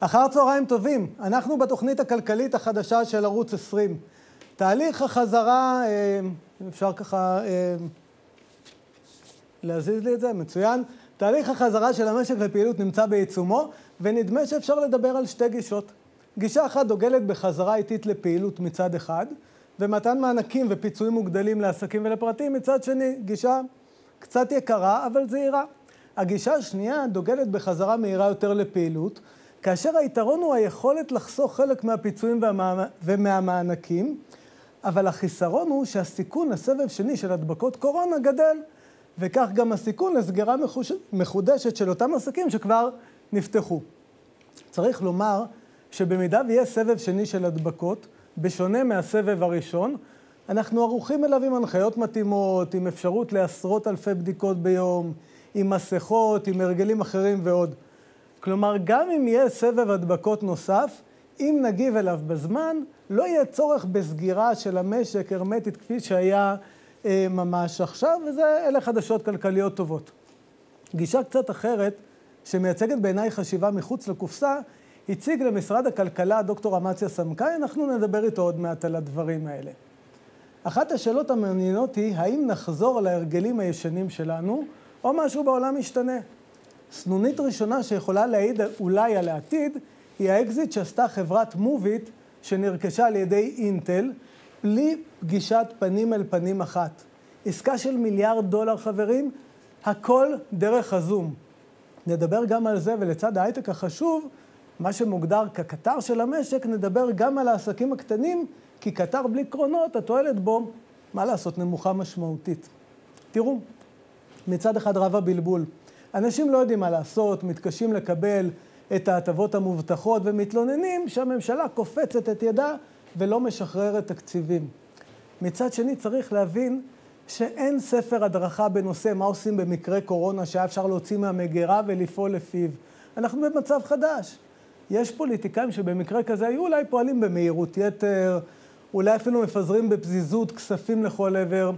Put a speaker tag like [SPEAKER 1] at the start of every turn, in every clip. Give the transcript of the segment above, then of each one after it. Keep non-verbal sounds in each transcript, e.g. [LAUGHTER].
[SPEAKER 1] אחר צהריים טובים, אנחנו בתוכנית הכלכלית החדשה של ערוץ 20. תהליך החזרה, אה, אם אפשר ככה אה, להזיז לי את זה, מצוין. תהליך החזרה של המשק לפעילות נמצא בעיצומו, ונדמה שאפשר לדבר על שתי גישות. גישה אחת דוגלת בחזרה איטית לפעילות מצד אחד, ומתן מענקים ופיצויים מוגדלים לעסקים ולפרטים מצד שני. גישה קצת יקרה, אבל זהירה. הגישה השנייה דוגלת בחזרה מהירה יותר לפעילות, כאשר היתרון הוא היכולת לחסוך חלק מהפיצויים והמה... ומהמענקים, אבל החיסרון הוא שהסיכון לסבב שני של הדבקות קורונה גדל, וכך גם הסיכון לסגירה מחוש... מחודשת של אותם עסקים שכבר נפתחו. צריך לומר שבמידה ויהיה סבב שני של הדבקות, בשונה מהסבב הראשון, אנחנו ערוכים אליו עם הנחיות מתאימות, עם אפשרות לעשרות אלפי בדיקות ביום, עם מסכות, עם הרגלים אחרים ועוד. כלומר, גם אם יהיה סבב הדבקות נוסף, אם נגיב אליו בזמן, לא יהיה צורך בסגירה של המשק הרמטית כפי שהיה אה, ממש עכשיו, ואלה חדשות כלכליות טובות. גישה קצת אחרת, שמייצגת בעיניי חשיבה מחוץ לקופסה, הציג למשרד הכלכלה דוקטור אמציה סמכאי, אנחנו נדבר איתו עוד מעט על הדברים האלה. אחת השאלות המעניינות היא, האם נחזור להרגלים הישנים שלנו, או משהו בעולם ישתנה? סנונית ראשונה שיכולה להעיד אולי על העתיד, היא האקזיט שעשתה חברת מוביט, שנרכשה על ידי אינטל, בלי פגישת פנים אל פנים אחת. עסקה של מיליארד דולר, חברים, הכל דרך הזום. נדבר גם על זה, ולצד ההייטק החשוב, מה שמוגדר כקטר של המשק, נדבר גם על העסקים הקטנים, כי קטר בלי קרונות, התועלת בו, מה לעשות, נמוכה משמעותית. תראו, מצד אחד רב הבלבול. אנשים לא יודעים מה לעשות, מתקשים לקבל את ההטבות המובטחות ומתלוננים שהממשלה קופצת את ידה ולא משחררת תקציבים. מצד שני, צריך להבין שאין ספר הדרכה בנושא מה עושים במקרה קורונה שהיה אפשר להוציא מהמגירה ולפעול לפיו. אנחנו במצב חדש. יש פוליטיקאים שבמקרה כזה היו אולי פועלים במהירות יתר, אולי אפילו מפזרים בפזיזות כספים לכל עבר,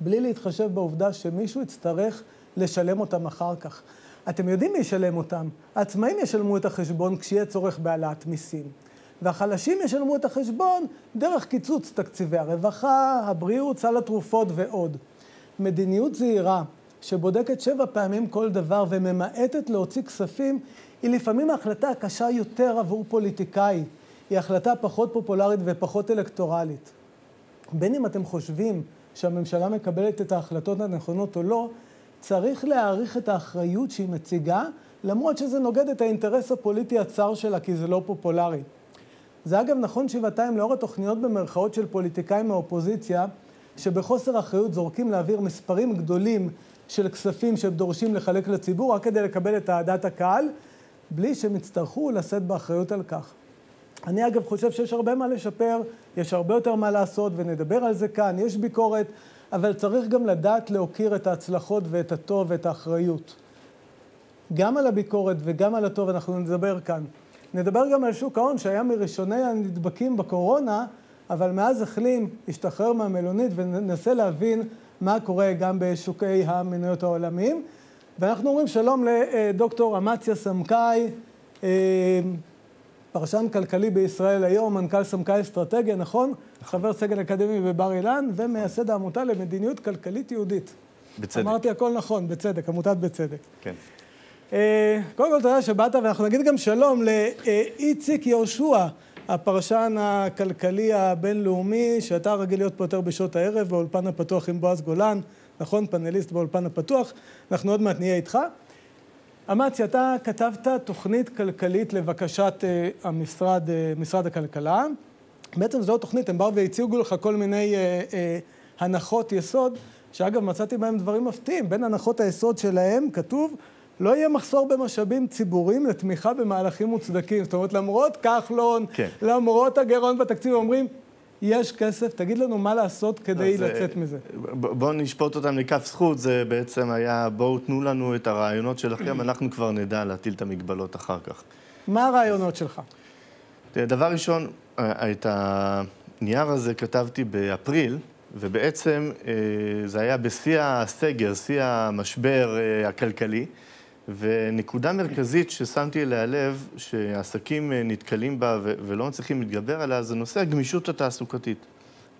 [SPEAKER 1] בלי להתחשב בעובדה שמישהו יצטרך לשלם אותם אחר כך. אתם יודעים מי ישלם אותם? העצמאים ישלמו את החשבון כשיהיה צורך בהעלאת מיסים. והחלשים ישלמו את החשבון דרך קיצוץ תקציבי הרווחה, הבריאות, סל התרופות ועוד. מדיניות זהירה שבודקת שבע פעמים כל דבר וממעטת להוציא כספים, היא לפעמים ההחלטה הקשה יותר עבור פוליטיקאי. היא החלטה פחות פופולרית ופחות אלקטורלית. בין אם אתם חושבים שהממשלה מקבלת את ההחלטות הנכונות או לא, צריך להעריך את האחריות שהיא מציגה, למרות שזה נוגד את האינטרס הפוליטי הצר שלה, כי זה לא פופולרי. זה אגב נכון שבעתיים לאור התוכניות במרכאות של פוליטיקאים מהאופוזיציה, שבחוסר אחריות זורקים להעביר מספרים גדולים של כספים שהם דורשים לחלק לציבור, רק כדי לקבל את אהדת הקהל, בלי שהם יצטרכו לשאת באחריות על כך. אני אגב חושב שיש הרבה מה לשפר, יש הרבה יותר מה לעשות, ונדבר על זה כאן, יש ביקורת, אבל צריך גם לדעת להוקיר את ההצלחות ואת הטוב ואת האחריות. גם על הביקורת וגם על הטוב אנחנו נדבר כאן. נדבר גם על שוק ההון, שהיה מראשוני הנדבקים בקורונה, אבל מאז החלים, השתחרר מהמלונית, וננסה להבין מה קורה גם בשוקי המניות העולמיים. ואנחנו אומרים שלום לדוקטור אמציה סמכאי, אה, פרשן כלכלי בישראל היום, מנכ"ל סמכאי אסטרטגיה, נכון? חבר סגל אקדמי בבר אילן, ומייסד העמותה למדיניות כלכלית יהודית.
[SPEAKER 2] בצדק.
[SPEAKER 1] אמרתי הכל נכון, בצדק, עמותת בצדק.
[SPEAKER 2] כן.
[SPEAKER 1] אה, קודם כל, תודה שבאת, ואנחנו נגיד גם שלום לאיציק יהושע, הפרשן הכלכלי הבינלאומי, שאתה רגיל להיות פה יותר בשעות הערב, באולפן הפתוח עם בועז גולן, נכון? פאנליסט באולפן הפתוח. אנחנו עוד מעט נהיה איתך. אמצי, אתה כתבת תוכנית כלכלית לבקשת uh, המשרד, uh, משרד הכלכלה. בעצם זו לא תוכנית, הם באו והציגו לך כל מיני uh, uh, הנחות יסוד, שאגב, מצאתי בהם דברים מפתיעים. בין הנחות היסוד שלהם כתוב, לא יהיה מחסור במשאבים ציבוריים לתמיכה במהלכים מוצדקים. זאת אומרת, למרות כחלון, כן. למרות הגירעון בתקציב, אומרים, יש כסף, תגיד לנו מה לעשות כדי לא, לצאת מזה.
[SPEAKER 2] בואו נשפוט אותם לכף זכות, זה בעצם היה, בואו תנו לנו את הרעיונות שלכם, [CLEARS THROAT] אנחנו כבר נדע להטיל את המגבלות אחר כך.
[SPEAKER 1] מה הרעיונות שלך?
[SPEAKER 2] דבר ראשון, אה, את הנייר הזה כתבתי באפריל, ובעצם אה, זה היה בשיא הסגר, שיא המשבר אה, הכלכלי, ונקודה מרכזית ששמתי אליה לב, שעסקים אה, נתקלים בה ולא מצליחים להתגבר עליה, זה נושא הגמישות התעסוקתית.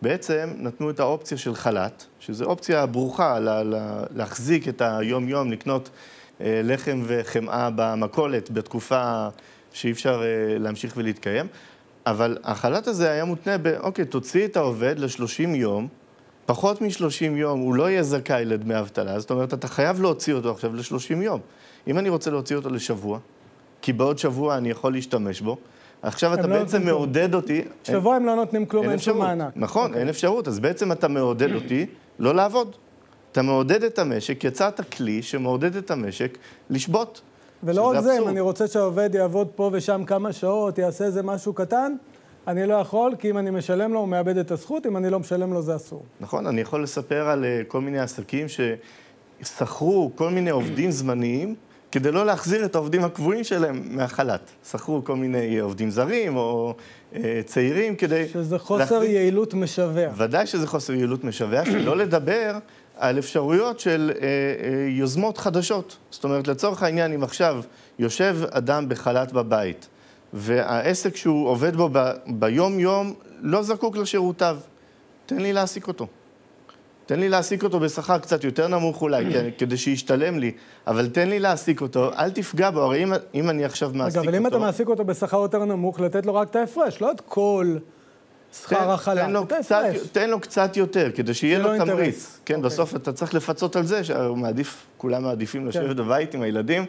[SPEAKER 2] בעצם נתנו את האופציה של חל"ת, שזו אופציה ברוכה לה, לה, להחזיק את היום-יום, לקנות אה, לחם וחמאה במכולת בתקופה שאי אפשר אה, להמשיך ולהתקיים. אבל החל"ת הזה היה מותנה ב, אוקיי, תוציא את העובד ל-30 יום, פחות מ-30 יום הוא לא יהיה זכאי לדמי אבטלה, זאת אומרת, אתה חייב להוציא אותו עכשיו ל-30 יום. אם אני רוצה להוציא אותו לשבוע, כי בעוד שבוע אני יכול להשתמש בו, עכשיו אתה
[SPEAKER 1] לא
[SPEAKER 2] בעצם מעודד כלום. אותי...
[SPEAKER 1] שבוע הם לא נותנים כלום, אין שום מענק.
[SPEAKER 2] נכון, okay. אוקיי. אין אפשרות. אז בעצם אתה מעודד אותי לא לעבוד. אתה מעודד את המשק, יצרת כלי שמעודד את המשק לשבות.
[SPEAKER 1] ולא רק זה, אם אני רוצה שהעובד יעבוד פה ושם כמה שעות, יעשה איזה משהו קטן, אני לא יכול, כי אם אני משלם לו, הוא מאבד את הזכות, אם אני לא משלם לו, זה אסור.
[SPEAKER 2] נכון, אני יכול לספר על uh, כל מיני עסקים ששכרו כל מיני עובדים זמניים, כדי לא להחזיר את העובדים הקבועים שלהם מהחל"ת. שכרו כל מיני עובדים זרים או uh, צעירים כדי...
[SPEAKER 1] שזה חוסר להחזיר... יעילות משווע.
[SPEAKER 2] ודאי שזה חוסר יעילות משווע, שלא לדבר על אפשרויות של uh, uh, יוזמות חדשות. זאת אומרת, לצורך העניין, אם עכשיו יושב אדם בחל"ת בבית, והעסק שהוא עובד בו ביום-יום לא זקוק לשירותיו. תן לי להעסיק אותו. תן לי להעסיק אותו בשכר קצת יותר נמוך אולי, [CLEARS THROAT] כדי שישתלם לי, אבל תן לי להעסיק אותו, אל תפגע בו, הרי אם, אם אני עכשיו מעסיק אותו...
[SPEAKER 1] אגב, אבל אם אתה מעסיק אותו בשכר יותר נמוך, לתת לו רק את ההפרש, לא את כל שכר החל"ת,
[SPEAKER 2] את ההפרש. תן לו קצת יותר, כדי שיהיה לו לא תמריץ. כן, אוקיי. בסוף אתה צריך לפצות על זה, שמעדיף, כולם מעדיפים לשבת כן. בבית עם הילדים.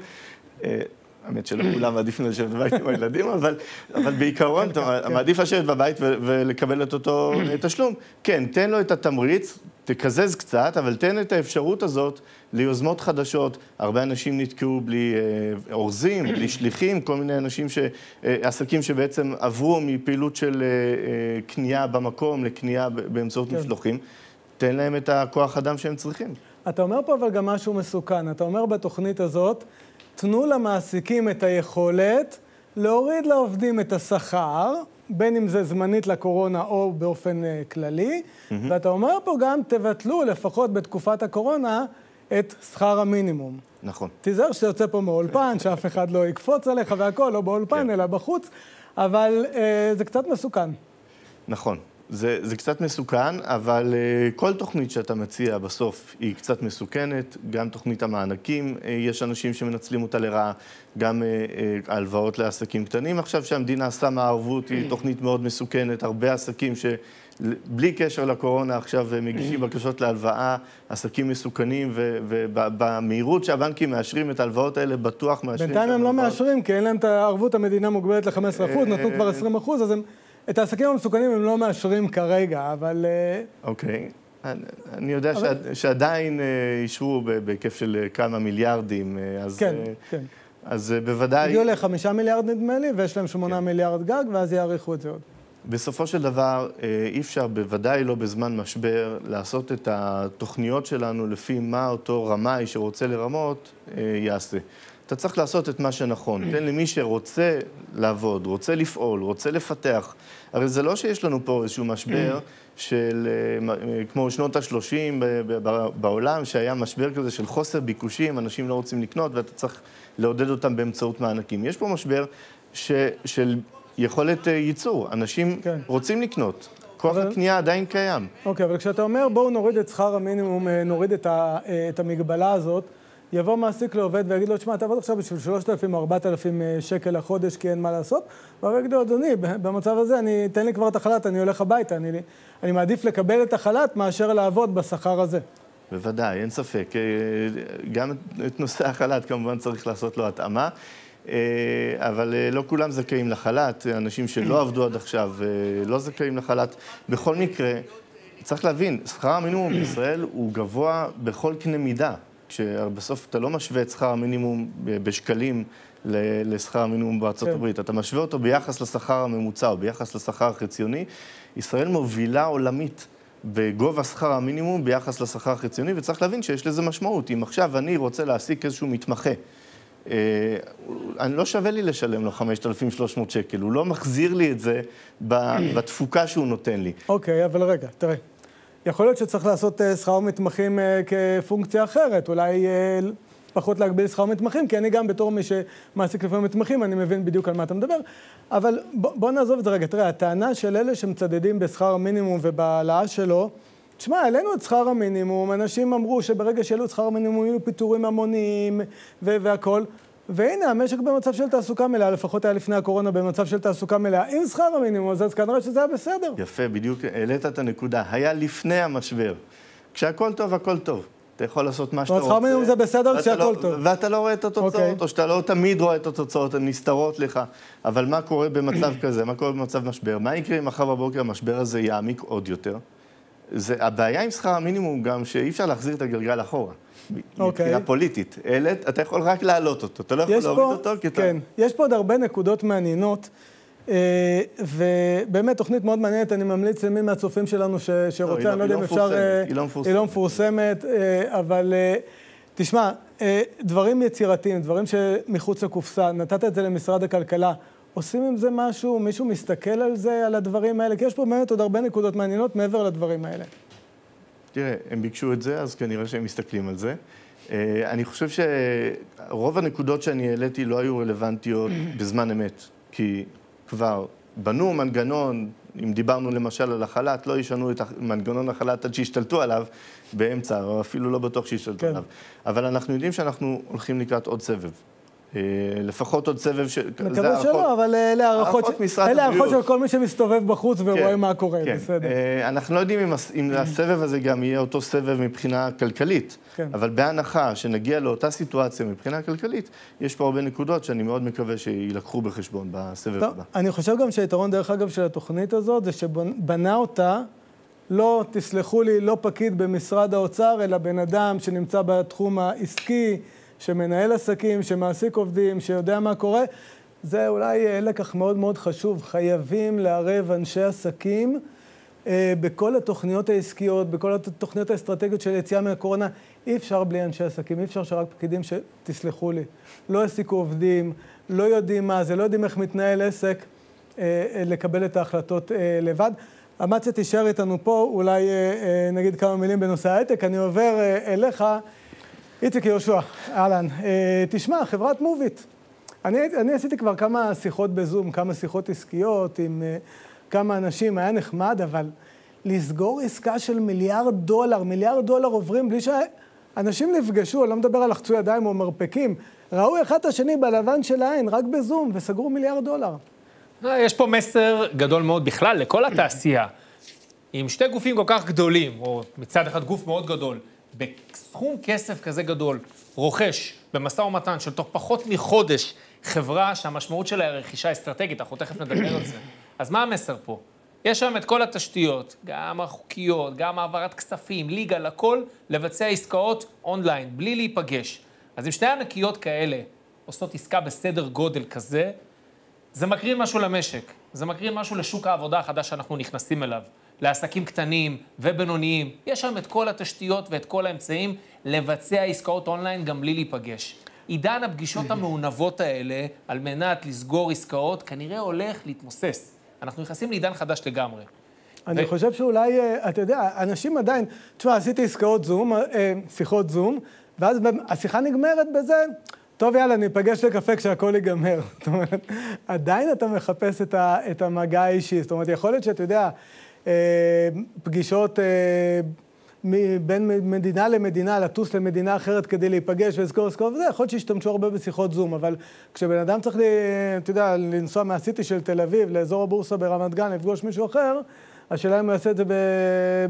[SPEAKER 2] אה, האמת שלא כולם מעדיפים לשבת בבית עם הילדים, אבל, אבל בעיקרון אתה כן. מעדיף לשבת בבית ולקבל את אותו תשלום. כן, תן לו את התמריץ, תקזז קצת, אבל תן את האפשרות הזאת ליוזמות חדשות. הרבה אנשים נתקעו בלי אה, אורזים, בלי שליחים, כל מיני אנשים, ש, אה, עסקים שבעצם עברו מפעילות של אה, קנייה במקום לקנייה באמצעות כן. משלוחים. תן להם את הכוח אדם שהם צריכים.
[SPEAKER 1] אתה אומר פה אבל גם משהו מסוכן. אתה אומר בתוכנית הזאת, תנו למעסיקים את היכולת להוריד לעובדים את השכר, בין אם זה זמנית לקורונה או באופן uh, כללי, mm-hmm. ואתה אומר פה גם, תבטלו, לפחות בתקופת הקורונה, את שכר המינימום.
[SPEAKER 2] נכון.
[SPEAKER 1] תיזהר שאתה יוצא פה מאולפן, שאף אחד לא יקפוץ עליך והכול, לא באולפן, כן. אלא בחוץ, אבל uh, זה קצת מסוכן.
[SPEAKER 2] נכון. זה, זה קצת מסוכן, אבל uh, כל תוכנית שאתה מציע בסוף היא קצת מסוכנת, גם תוכנית המענקים, uh, יש אנשים שמנצלים אותה לרעה, גם uh, uh, הלוואות לעסקים קטנים. עכשיו שהמדינה שמה ערבות היא תוכנית מאוד מסוכנת, הרבה עסקים שבלי קשר לקורונה עכשיו מגישים בקשות להלוואה, עסקים מסוכנים, ובמהירות שהבנקים מאשרים את ההלוואות האלה, בטוח מאשרים
[SPEAKER 1] בינתיים הם לא מאשרים, כי אין להם את הערבות המדינה מוגבלת ל-15%, נתנו כבר 20%, אז הם... את העסקים המסוכנים הם לא מאשרים כרגע, אבל... אה,
[SPEAKER 2] אוקיי. אני יודע אבל... שעדיין אה, אישרו בהיקף של אה, כמה מיליארדים, אז...
[SPEAKER 1] כן, כן.
[SPEAKER 2] אז בוודאי...
[SPEAKER 1] הגיעו לחמישה מיליארד נדמה לי, ויש להם שמונה כן. מיליארד גג, ואז יאריכו את זה עוד.
[SPEAKER 2] בסופו של דבר, אי אפשר, בוודאי לא בזמן משבר, לעשות את התוכניות שלנו לפי מה אותו רמאי שרוצה לרמות יעשה. אתה צריך לעשות את מה שנכון. [CLEARS THROAT] תן למי שרוצה לעבוד, רוצה לפעול, רוצה לפתח. הרי זה לא שיש לנו פה איזשהו משבר [CLEARS THROAT] של, אה, אה, כמו שנות ה-30 בעולם, שהיה משבר כזה של חוסר ביקושים, אנשים לא רוצים לקנות ואתה צריך לעודד אותם באמצעות מענקים. יש פה משבר ש, של יכולת אה, ייצור, אנשים כן. רוצים לקנות. כוח אבל... הקנייה עדיין קיים.
[SPEAKER 1] אוקיי, אבל כשאתה אומר בואו נוריד את שכר המינימום, נוריד את, ה, את המגבלה הזאת, יבוא מעסיק לעובד ויגיד לו, תשמע, תעבוד עכשיו בשביל 3,000 או 4,000 אה, שקל לחודש כי אין מה לעשות, והוא יגיד לו, אדוני, במצב הזה, אני, תן לי כבר את החל"ת, אני הולך הביתה, אני, אני מעדיף לקבל את החל"ת מאשר לעבוד בשכר הזה.
[SPEAKER 2] בוודאי, אין ספק. אה, גם את נושא החל"ת כמובן צריך לעשות לו התאמה. אה, אבל לא כולם זכאים לחל"ת, אנשים שלא עבדו עד עכשיו לא זכאים לחל"ת. בכל מקרה, צריך להבין, שכר המינימום בישראל הוא גבוה בכל קנה מידה. כשבסוף אתה לא משווה את שכר המינימום בשקלים לשכר המינימום בארצות כן. הברית, אתה משווה אותו ביחס לשכר הממוצע או ביחס לשכר החציוני, ישראל מובילה עולמית בגובה שכר המינימום ביחס לשכר החציוני, וצריך להבין שיש לזה משמעות. אם עכשיו אני רוצה להעסיק איזשהו מתמחה, אה, אני לא שווה לי לשלם לו 5,300 שקל, הוא לא מחזיר לי את זה [CLEARS THROAT] בתפוקה שהוא נותן לי.
[SPEAKER 1] אוקיי, okay, אבל רגע, תראה. יכול להיות שצריך לעשות אה, שכר מתמחים אה, כפונקציה אחרת, אולי אה, פחות להגביל שכר מתמחים, כי אני גם בתור מי שמעסיק לפעמים מתמחים, אני מבין בדיוק על מה אתה מדבר. אבל בוא, בוא נעזוב את זה רגע. תראה, הטענה של אלה שמצדדים בשכר המינימום ובהעלאה שלו, תשמע, העלינו את שכר המינימום, אנשים אמרו שברגע שהעלו את שכר המינימום יהיו פיטורים המוניים והכול. והנה, המשק במצב של תעסוקה מלאה, לפחות היה לפני הקורונה במצב של תעסוקה מלאה, עם שכר המינימום, אז כנראה שזה היה בסדר.
[SPEAKER 2] יפה, בדיוק העלית את הנקודה. היה לפני המשבר. כשהכול טוב, הכל טוב. אתה יכול לעשות מה שאתה רוצה.
[SPEAKER 1] שכר מינימום זה בסדר כשהכול
[SPEAKER 2] לא,
[SPEAKER 1] טוב.
[SPEAKER 2] ואתה לא רואה את התוצאות, okay.
[SPEAKER 1] אוקיי.
[SPEAKER 2] או שאתה לא תמיד רואה את התוצאות, הן נסתרות לך. אבל מה קורה במצב כזה? מה קורה במצב משבר? מה יקרה אם מחר בבוקר המשבר הזה יעמיק עוד יותר? זה, הבעיה עם שכר המינימום גם שאי אפשר להחזיר את הגלגל אחורה. מבחינה okay. פוליטית. אלה, אתה יכול רק להעלות אותו, אתה לא יכול להוריד אותו, כי אתה...
[SPEAKER 1] כן, יש פה עוד הרבה נקודות מעניינות. אה, ובאמת, תוכנית מאוד מעניינת, אני ממליץ למי מהצופים שלנו ש, שרוצה, לא, אני לא יודע אם אפשר...
[SPEAKER 2] אה, היא לא מפורסמת.
[SPEAKER 1] היא לא מפורסמת, אה, אבל תשמע, דברים יצירתיים, דברים שמחוץ לקופסה, נתת את זה למשרד הכלכלה, עושים עם זה משהו, מישהו מסתכל על זה, על הדברים האלה? כי יש פה באמת עוד הרבה נקודות מעניינות מעבר לדברים האלה.
[SPEAKER 2] תראה, הם ביקשו את זה, אז כנראה שהם מסתכלים על זה. אני חושב שרוב הנקודות שאני העליתי לא היו רלוונטיות [CLEARS THROAT] בזמן אמת, כי כבר בנו מנגנון, אם דיברנו למשל על החל"ת, לא ישנו את מנגנון החל"ת עד שישתלטו עליו באמצע, או אפילו לא בטוח שישתלטו כן. עליו. אבל אנחנו יודעים שאנחנו הולכים לקראת עוד סבב. אה, לפחות עוד סבב ש...
[SPEAKER 1] מקווה שלא, אבל אלה הערכות של כל מי שמסתובב בחוץ ורואה כן, מה קורה, כן. בסדר.
[SPEAKER 2] אה, אנחנו לא יודעים אם אם הסבב הזה גם יהיה אותו סבב מבחינה כלכלית, כן. אבל בהנחה שנגיע לאותה סיטואציה מבחינה כלכלית, יש פה הרבה נקודות שאני מאוד מקווה שיילקחו בחשבון בסבב הבא.
[SPEAKER 1] אני חושב גם שהיתרון, דרך אגב, של התוכנית הזאת, זה שבנה אותה לא, תסלחו לי, לא פקיד במשרד האוצר, אלא בן אדם שנמצא בתחום העסקי, שמנהל עסקים, שמעסיק עובדים, שיודע מה קורה, זה אולי אה, לקח מאוד מאוד חשוב. חייבים לערב אנשי עסקים אה, בכל התוכניות העסקיות, בכל התוכניות האסטרטגיות של יציאה מהקורונה. אי אפשר בלי אנשי עסקים, אי אפשר שרק פקידים שתסלחו לי. לא העסיקו עובדים, לא יודעים מה זה, לא יודעים איך מתנהל עסק, אה, אה, לקבל את ההחלטות אה, לבד. אמציה תישאר איתנו פה, אולי אה, אה, נגיד כמה מילים בנושא ההייטק. אני עובר אה, אליך. איציק יהושע, אהלן. אה, תשמע, חברת מוביט. אני, אני עשיתי כבר כמה שיחות בזום, כמה שיחות עסקיות עם אה, כמה אנשים, היה נחמד, אבל לסגור עסקה של מיליארד דולר, מיליארד דולר עוברים בלי שאנשים נפגשו, אני לא מדבר על לחצו ידיים או מרפקים, ראו אחד את השני בלבן של העין, רק בזום, וסגרו מיליארד דולר.
[SPEAKER 3] אה, יש פה מסר גדול מאוד בכלל לכל התעשייה. עם שתי גופים כל כך גדולים, או מצד אחד גוף מאוד גדול, בסכום כסף כזה גדול, רוכש במשא ומתן של תוך פחות מחודש חברה שהמשמעות שלה היא רכישה אסטרטגית, אנחנו תכף נדבר על זה. אז מה המסר פה? יש שם את כל התשתיות, גם החוקיות, גם העברת כספים, ליגה, הכל, לבצע עסקאות אונליין, בלי להיפגש. אז אם שתי ענקיות כאלה עושות עסקה בסדר גודל כזה, זה מקרין משהו למשק, זה מקרין משהו לשוק העבודה החדש שאנחנו נכנסים אליו. לעסקים קטנים ובינוניים. יש שם את כל התשתיות ואת כל האמצעים לבצע עסקאות אונליין גם בלי להיפגש. עידן הפגישות המעונבות האלה, על מנת לסגור עסקאות, כנראה הולך להתמוסס. אנחנו נכנסים לעידן חדש לגמרי.
[SPEAKER 1] אני ו... חושב שאולי, אה, אתה יודע, אנשים עדיין, תשמע, עשיתי עסקאות זום, אה, שיחות זום, ואז השיחה נגמרת בזה, טוב, יאללה, ניפגש לקפה כשהכול ייגמר. [LAUGHS] זאת אומרת, עדיין אתה מחפש את, ה, את המגע האישי. זאת אומרת, יכול להיות שאתה יודע, אה, פגישות אה, בין מדינה למדינה, לטוס למדינה אחרת כדי להיפגש ולזכור לזכור וזה, יכול להיות שישתמשו הרבה בשיחות זום, אבל כשבן אדם צריך, אתה יודע, לנסוע מהסיטי של תל אביב לאזור הבורסה ברמת גן, לפגוש מישהו אחר, השאלה אם הוא יעשה את זה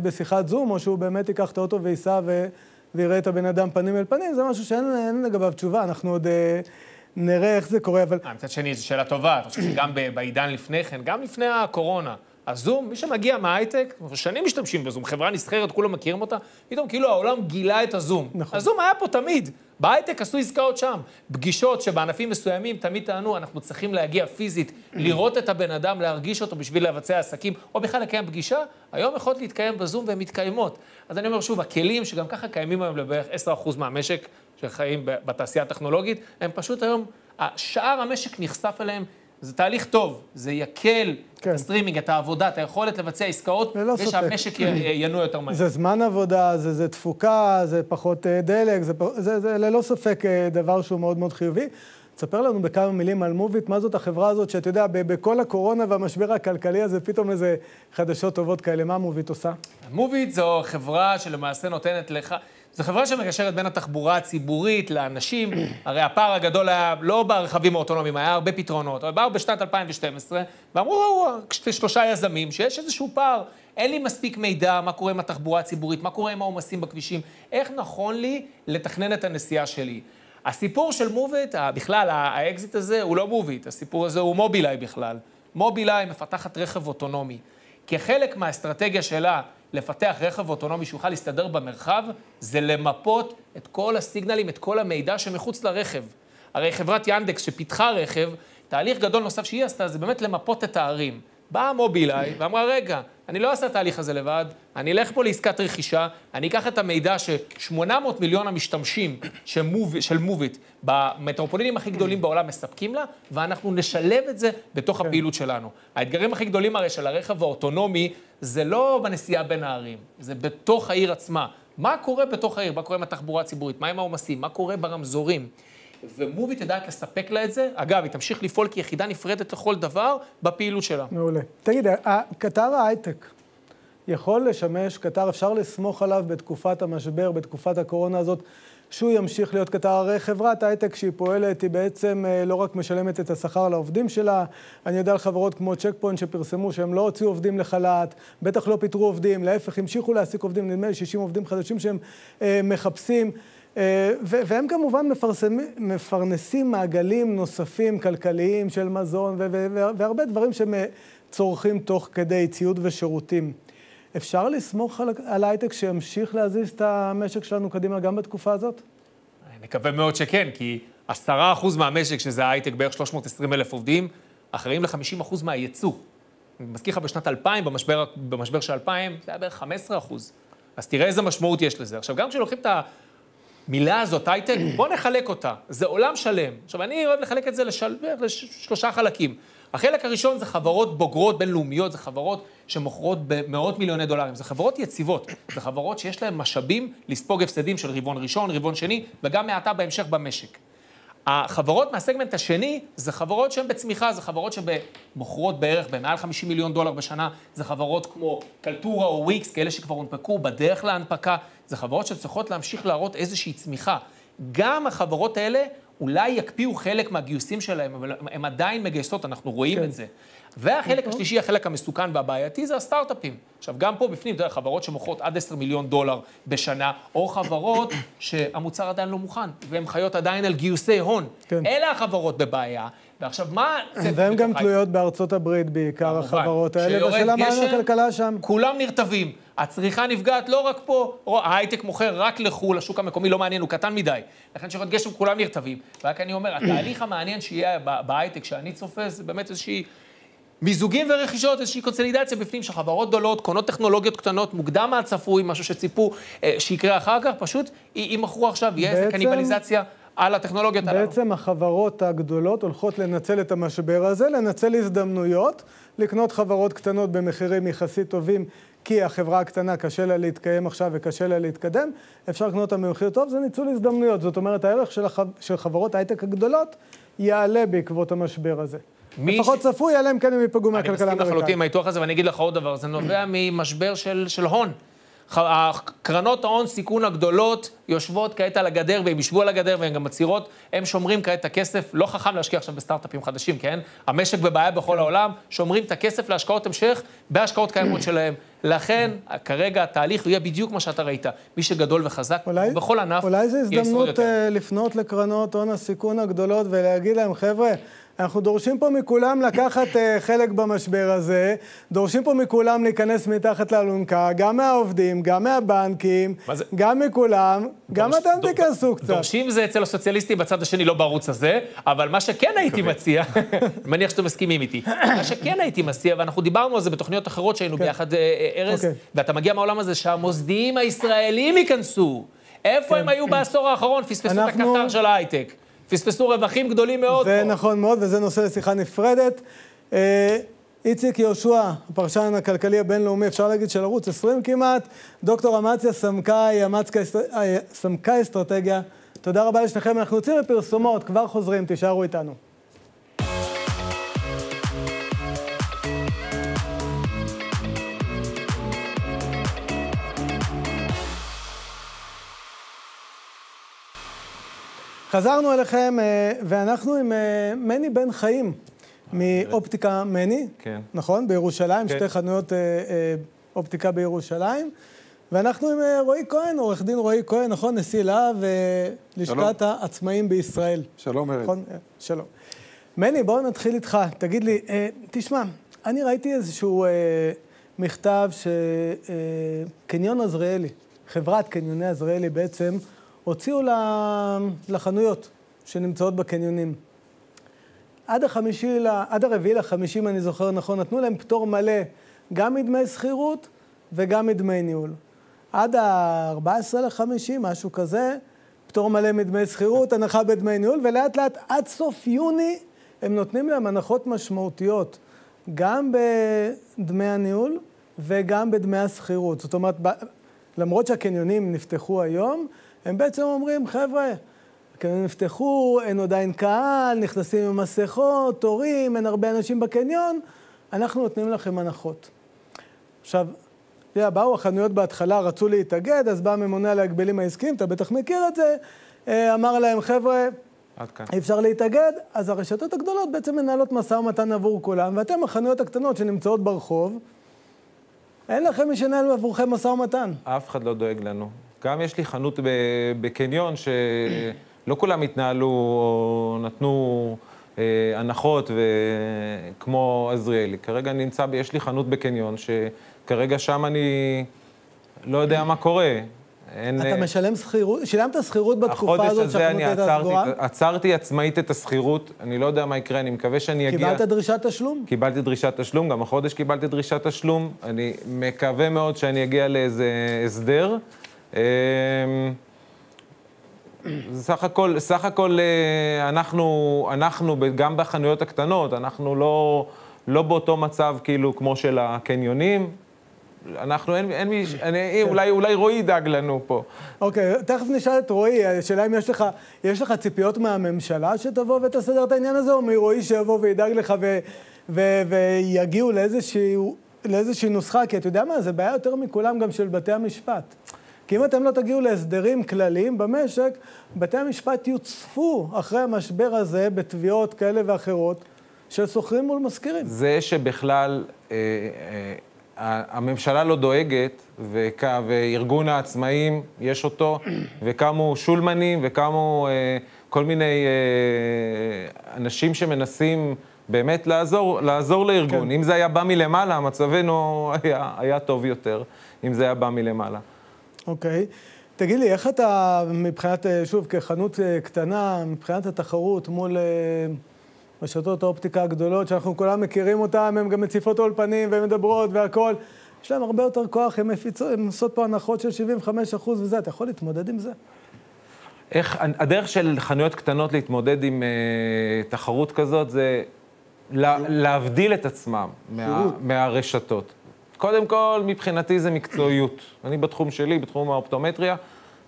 [SPEAKER 1] בשיחת זום, או שהוא באמת ייקח את האוטו וייסע ו... ויראה את הבן אדם פנים אל פנים, זה משהו שאין לגביו תשובה, אנחנו עוד אה, נראה איך זה קורה, אבל...
[SPEAKER 3] מצד שני, זו שאלה טובה, אתה חושב שגם בעידן לפני כן, גם לפני הקורונה, הזום, מי שמגיע מההייטק, שנים משתמשים בזום, חברה נסחרת, כולם מכירים אותה, פתאום כאילו העולם גילה את הזום. נכון. הזום היה פה תמיד, בהייטק עשו עסקאות שם. פגישות שבענפים מסוימים תמיד טענו, אנחנו צריכים להגיע פיזית, לראות את הבן אדם, להרגיש אותו בשביל לבצע עסקים, או בכלל לקיים פגישה, היום יכולות להתקיים בזום והן מתקיימות. אז אני אומר שוב, הכלים שגם ככה קיימים היום לבערך 10% מהמשק שחיים בתעשייה הטכנולוגית, הם פשוט היום, שאר המשק נחשף אליהם זה תהליך טוב, זה יקל
[SPEAKER 1] כן.
[SPEAKER 3] את הסטרימינג, את העבודה, את היכולת לבצע עסקאות,
[SPEAKER 1] ללא ספק.
[SPEAKER 3] ושהמשק ינוע יותר מהר.
[SPEAKER 1] זה זמן עבודה, זה, זה תפוקה, זה פחות אה, דלק, זה, זה, זה ללא ספק אה, דבר שהוא מאוד מאוד חיובי. תספר לנו בכמה מילים על מוביט, מה זאת החברה הזאת שאתה יודע, בכל הקורונה והמשבר הכלכלי הזה, פתאום איזה חדשות טובות כאלה, מה מוביט עושה?
[SPEAKER 3] מוביט זו חברה שלמעשה נותנת לך, זו חברה שמקשרת בין התחבורה הציבורית לאנשים. [CLEARS THROAT] הרי הפער הגדול היה לא ברכבים האוטונומיים, היה הרבה פתרונות. אבל באו בשנת 2012 ואמרו, שלושה יזמים, שיש איזשהו פער. אין לי מספיק מידע מה קורה עם התחבורה הציבורית, מה קורה עם העומסים בכבישים, איך נכון לי לתכנן את הנסיעה שלי. הסיפור של מוביט, בכלל, האקזיט הזה הוא לא מוביט, הסיפור הזה הוא מובילאיי בכלל. מובילאיי מפתחת רכב אוטונומי. כחלק מהאסטרטגיה שלה לפתח רכב אוטונומי שיוכל להסתדר במרחב, זה למפות את כל הסיגנלים, את כל המידע שמחוץ לרכב. הרי חברת ינדקס שפיתחה רכב, תהליך גדול נוסף שהיא עשתה זה באמת למפות את הערים. באה מובילאיי ואמרה, רגע, אני לא אעשה את התהליך הזה לבד, אני אלך פה לעסקת רכישה, אני אקח את המידע ש-800 מיליון המשתמשים של מוב- של מוביט במטרופולינים הכי גדולים בעולם מספקים לה, ואנחנו נשלב את זה בתוך הפעילות שלנו. האתגרים הכי גדולים הרי של הרכב האוטונומי, זה לא בנסיעה בין הערים, זה בתוך העיר עצמה. מה קורה בתוך העיר? מה קורה עם התחבורה הציבורית? מה עם העומסים? מה קורה ברמזורים? ומוביט יודעת לספק לה את זה. אגב, היא תמשיך לפעול כיחידה נפרדת לכל דבר בפעילות שלה.
[SPEAKER 1] מעולה. תגיד, קטר ההייטק יכול לשמש, קטר, אפשר לסמוך עליו בתקופת המשבר, בתקופת הקורונה הזאת, שהוא ימשיך להיות קטר. הרי חברת הייטק שהיא פועלת, היא בעצם אה, לא רק משלמת את השכר לעובדים שלה, אני יודע על חברות כמו צ'ק פוינט שפרסמו שהם לא הוציאו עובדים לחל"ת, בטח לא פיטרו עובדים, להפך, המשיכו להעסיק עובדים, נדמה לי 60 עובדים חדשים שהם אה, מחפשים. אה, והם כמובן מפרסמים, מפרנסים מעגלים נוספים כלכליים של מזון והרבה דברים שהם אה, צורכים תוך כדי ציוד ושירותים. אפשר לסמוך על, על ההייטק שימשיך להזיז את המשק שלנו קדימה גם בתקופה הזאת?
[SPEAKER 3] נקווה מאוד שכן, כי 10% מהמשק, שזה ההייטק, בערך 320 אלף עובדים, אחראים ל-50% מהייצוא. אני מזכיר לך, בשנת 2000, במשבר, במשבר של 2000, זה היה בערך 15%. אז תראה איזה משמעות יש לזה. עכשיו, גם כשלוקחים את המילה הזאת, הייטק, בואו נחלק אותה. זה עולם שלם. עכשיו, אני אוהב לחלק את זה לשל... לשלושה חלקים. החלק הראשון זה חברות בוגרות בינלאומיות, זה חברות שמוכרות במאות מיליוני דולרים. זה חברות יציבות, זה חברות שיש להן משאבים לספוג הפסדים של רבעון ראשון, רבעון שני, וגם מעתה בהמשך במשק. החברות מהסגמנט השני, זה חברות שהן בצמיחה, זה חברות שמוכרות בערך במעל 50 מיליון דולר בשנה, זה חברות כמו קלטורה או וויקס, כאלה שכבר הונפקו בדרך להנפקה, זה חברות שצריכות להמשיך להראות איזושהי צמיחה. גם החברות האלה אולי יקפיאו חלק מהגיוסים שלהם, אבל הן עדיין מגייסות, אנחנו רואים
[SPEAKER 1] כן.
[SPEAKER 3] את זה. והחלק השלישי, החלק המסוכן והבעייתי, זה הסטארט-אפים. עכשיו, גם פה בפנים, אתה יודע, חברות שמוכרות עד 10 מיליון דולר בשנה, או חברות [COUGHS] שהמוצר עדיין לא מוכן, והן חיות עדיין על גיוסי הון.
[SPEAKER 1] כן.
[SPEAKER 3] אלה החברות בבעיה. ועכשיו, מה...
[SPEAKER 1] והן גם תלויות בארצות הברית בעיקר. החברות האלה, ושאלה מה הכלכלה שם.
[SPEAKER 3] כולם נרטבים. הצריכה נפגעת לא רק פה, ההייטק מוכר רק לחו"ל, השוק המקומי לא מעניין, הוא קטן מדי. לכן כשיורד גשם כולם נרטבים. ורק אני אומר, התהליך המעניין שיהיה בהייטק שאני צופה, זה באמת איזושהי... מיזוגים ורכישות, איזושהי קונסולידציה בפנים שחברות גדולות קונות טכנולוגיות קטנות מוקדם מהצפוי, משהו שציפו אה, שיקרה אחר כך, פשוט יימכרו עכשיו, יהיה איזה קניבליזציה על הטכנולוגיות הללו.
[SPEAKER 1] בעצם החברות הגדולות הולכות לנצל את המשבר הזה, לנצל הזדמנויות, לקנות חברות קטנות במחירים יחסית טובים, כי החברה הקטנה קשה לה להתקיים עכשיו וקשה לה להתקדם, אפשר לקנות אותה במחיר טוב, זה ניצול הזדמנויות. זאת אומרת, הערך של, הח... של חברות ההייטק הגדולות יעלה בעקבות המשבר הזה. לפחות
[SPEAKER 3] ש-
[SPEAKER 1] צפוי, אלא אם כן הם ייפגעו
[SPEAKER 3] אני
[SPEAKER 1] מהכלכלה
[SPEAKER 3] מסכים לחלוטין
[SPEAKER 1] האמריקאית.
[SPEAKER 3] עם הניתוח הזה, ואני אגיד לך עוד דבר, זה נובע ממשבר של, של הון. קרנות ההון סיכון הגדולות יושבות כעת על הגדר, והן ישבו על הגדר והן גם מצהירות, הם שומרים כעת את הכסף, לא חכם להשקיע עכשיו בסטארט-אפים חדשים, כן? המשק בבעיה בכל העולם, שומרים את הכסף להשקעות המשך בהשקעות קיימות שלהם. לכן, כרגע התהליך יהיה בדיוק מה שאתה ראית. מי שגדול וחזק,
[SPEAKER 1] אולי,
[SPEAKER 3] בכל ענף,
[SPEAKER 1] אולי זו הזדמנות. אה, לפנות לקרנות הון הסיכון הגדולות ולהגיד להם, חבר'ה, אנחנו דורשים פה מכולם לקחת אה, חלק במשבר הזה, דורשים פה מכולם להיכנס מתחת לאלונקה, גם מהעובדים, גם מהבנקים,
[SPEAKER 3] מה זה?
[SPEAKER 1] גם מכולם, גם
[SPEAKER 3] דורש-
[SPEAKER 1] אתם
[SPEAKER 3] דור-
[SPEAKER 1] תיכנסו קצת.
[SPEAKER 3] דורשים זה אצל הסוציאליסטים בצד השני, לא בערוץ הזה, אבל מה שכן הייתי מציע, אני [LAUGHS] מניח שאתם מסכימים איתי, מה שכן הייתי מציע, ואנחנו דיברנו על זה בתוכניות אחרות שהיינו ביחד, אה, אה, ארז,
[SPEAKER 1] אוקיי.
[SPEAKER 3] ואתה מגיע מהעולם הזה, שהמוסדיים הישראלים ייכנסו. איפה הם היו בעשור האחרון? פספסו את
[SPEAKER 1] כן.
[SPEAKER 3] הקטר של ההייטק. פספסו רווחים גדולים מאוד.
[SPEAKER 1] זה
[SPEAKER 3] פה.
[SPEAKER 1] נכון מאוד, וזה נושא לשיחה נפרדת. אה, איציק יהושע, הפרשן הכלכלי הבינלאומי, אפשר להגיד של ערוץ 20 כמעט, דוקטור אמציה סמכאי, אמצקה אסט- אה, סמכאי אסטרטגיה, תודה רבה לשניכם. אנחנו יוצאים לפרסומות, כבר חוזרים, תישארו איתנו. חזרנו אליכם, אה, ואנחנו עם אה, מני בן חיים, מאופטיקה מני,
[SPEAKER 4] כן.
[SPEAKER 1] נכון? בירושלים,
[SPEAKER 4] כן.
[SPEAKER 1] שתי חנויות אה, אה, אופטיקה בירושלים. ואנחנו עם אה, רועי כהן, עורך דין רועי כהן, נכון? נשיא להב ולשכת העצמאים בישראל.
[SPEAKER 5] שלום, ארז.
[SPEAKER 1] נכון? אה, שלום. מני, בואו נתחיל איתך. תגיד לי, אה, תשמע, אני ראיתי איזשהו אה, מכתב שקניון עזריאלי, חברת קניוני עזריאלי בעצם, הוציאו לחנויות שנמצאות בקניונים. עד החמישי, עד הרביעי לחמישי, אם אני זוכר נכון, נתנו להם פטור מלא גם מדמי שכירות וגם מדמי ניהול. עד ה-14 לחמישי, משהו כזה, פטור מלא מדמי שכירות, הנחה בדמי ניהול, ולאט לאט עד סוף יוני הם נותנים להם הנחות משמעותיות, גם בדמי הניהול וגם בדמי השכירות. זאת אומרת, למרות שהקניונים נפתחו היום, הם בעצם אומרים, חבר'ה, הקניונים נפתחו, אין עדיין קהל, נכנסים עם מסכות, תורים, אין הרבה אנשים בקניון, אנחנו נותנים לכם הנחות. עכשיו, אתה יודע, באו החנויות בהתחלה, רצו להתאגד, אז בא הממונה על ההגבלים העסקיים, אתה בטח מכיר את זה, אה, אמר להם, חבר'ה. אי אפשר להתאגד, אז הרשתות הגדולות בעצם מנהלות משא ומתן עבור כולם, ואתם, החנויות הקטנות שנמצאות ברחוב, אין לכם מי שינהל עבורכם משא ומתן.
[SPEAKER 4] אף אחד לא דואג לנו. גם יש לי חנות בקניון שלא כולם התנהלו או נתנו אה, הנחות ו... כמו עזריאלי. כרגע אני נמצא, יש לי חנות בקניון שכרגע שם אני לא יודע מה קורה. אין,
[SPEAKER 1] אתה
[SPEAKER 4] אה,
[SPEAKER 1] משלם שכירות, שילמת שכירות בתקופה
[SPEAKER 4] החודש
[SPEAKER 1] הזאת
[SPEAKER 4] הזה
[SPEAKER 1] שהחנות
[SPEAKER 4] אני
[SPEAKER 1] הייתה סגורה?
[SPEAKER 4] עצרתי עצמאית את השכירות, אני לא יודע מה יקרה, אני מקווה שאני אגיע...
[SPEAKER 1] קיבלת דרישת תשלום?
[SPEAKER 4] קיבלתי דרישת תשלום, גם החודש קיבלתי דרישת תשלום. אני מקווה מאוד שאני אגיע לאיזה הסדר. אמ, סך הכל, סך הכל אה, אנחנו, אנחנו, גם בחנויות הקטנות, אנחנו לא, לא באותו מצב כאילו כמו של הקניונים. אנחנו, אין, אין מי, אני, אולי, אולי רועי ידאג לנו פה.
[SPEAKER 1] אוקיי, תכף נשאל את רועי, השאלה אם יש לך, יש לך ציפיות מהממשלה שתבוא ותסדר את העניין הזה, או מרועי שיבוא וידאג לך ו, ו, ויגיעו לאיזושהי, לאיזושהי נוסחה? כי אתה יודע מה, זה בעיה יותר מכולם גם של בתי המשפט. כי אם אתם לא תגיעו להסדרים כלליים במשק, בתי המשפט יוצפו אחרי המשבר הזה בתביעות כאלה ואחרות של שוכרים מול משכירים.
[SPEAKER 4] זה שבכלל אה, אה, הממשלה לא דואגת, וכ- וארגון העצמאים, יש אותו, [CLEARS THROAT] וקמו שולמנים, וקמו אה, כל מיני אה, אנשים שמנסים באמת לעזור, לעזור לארגון.
[SPEAKER 1] כן.
[SPEAKER 4] אם זה היה בא מלמעלה, מצבנו היה, היה טוב יותר, אם זה היה בא מלמעלה.
[SPEAKER 1] אוקיי. תגיד לי, איך אתה, מבחינת, אה, שוב, כחנות אה, קטנה, מבחינת התחרות מול אה, רשתות האופטיקה הגדולות, שאנחנו כולם מכירים אותן, הן גם מציפות אולפנים והן מדברות והכול, יש להן הרבה יותר כוח, הן עושות פה הנחות של 75 אחוז וזה, אתה יכול להתמודד עם זה?
[SPEAKER 4] איך, הדרך של חנויות קטנות להתמודד עם uh, תחרות כזאת זה לה, להבדיל את עצמם מה, מהרשתות. קודם כל, מבחינתי זה מקצועיות. אני בתחום שלי, בתחום האופטומטריה,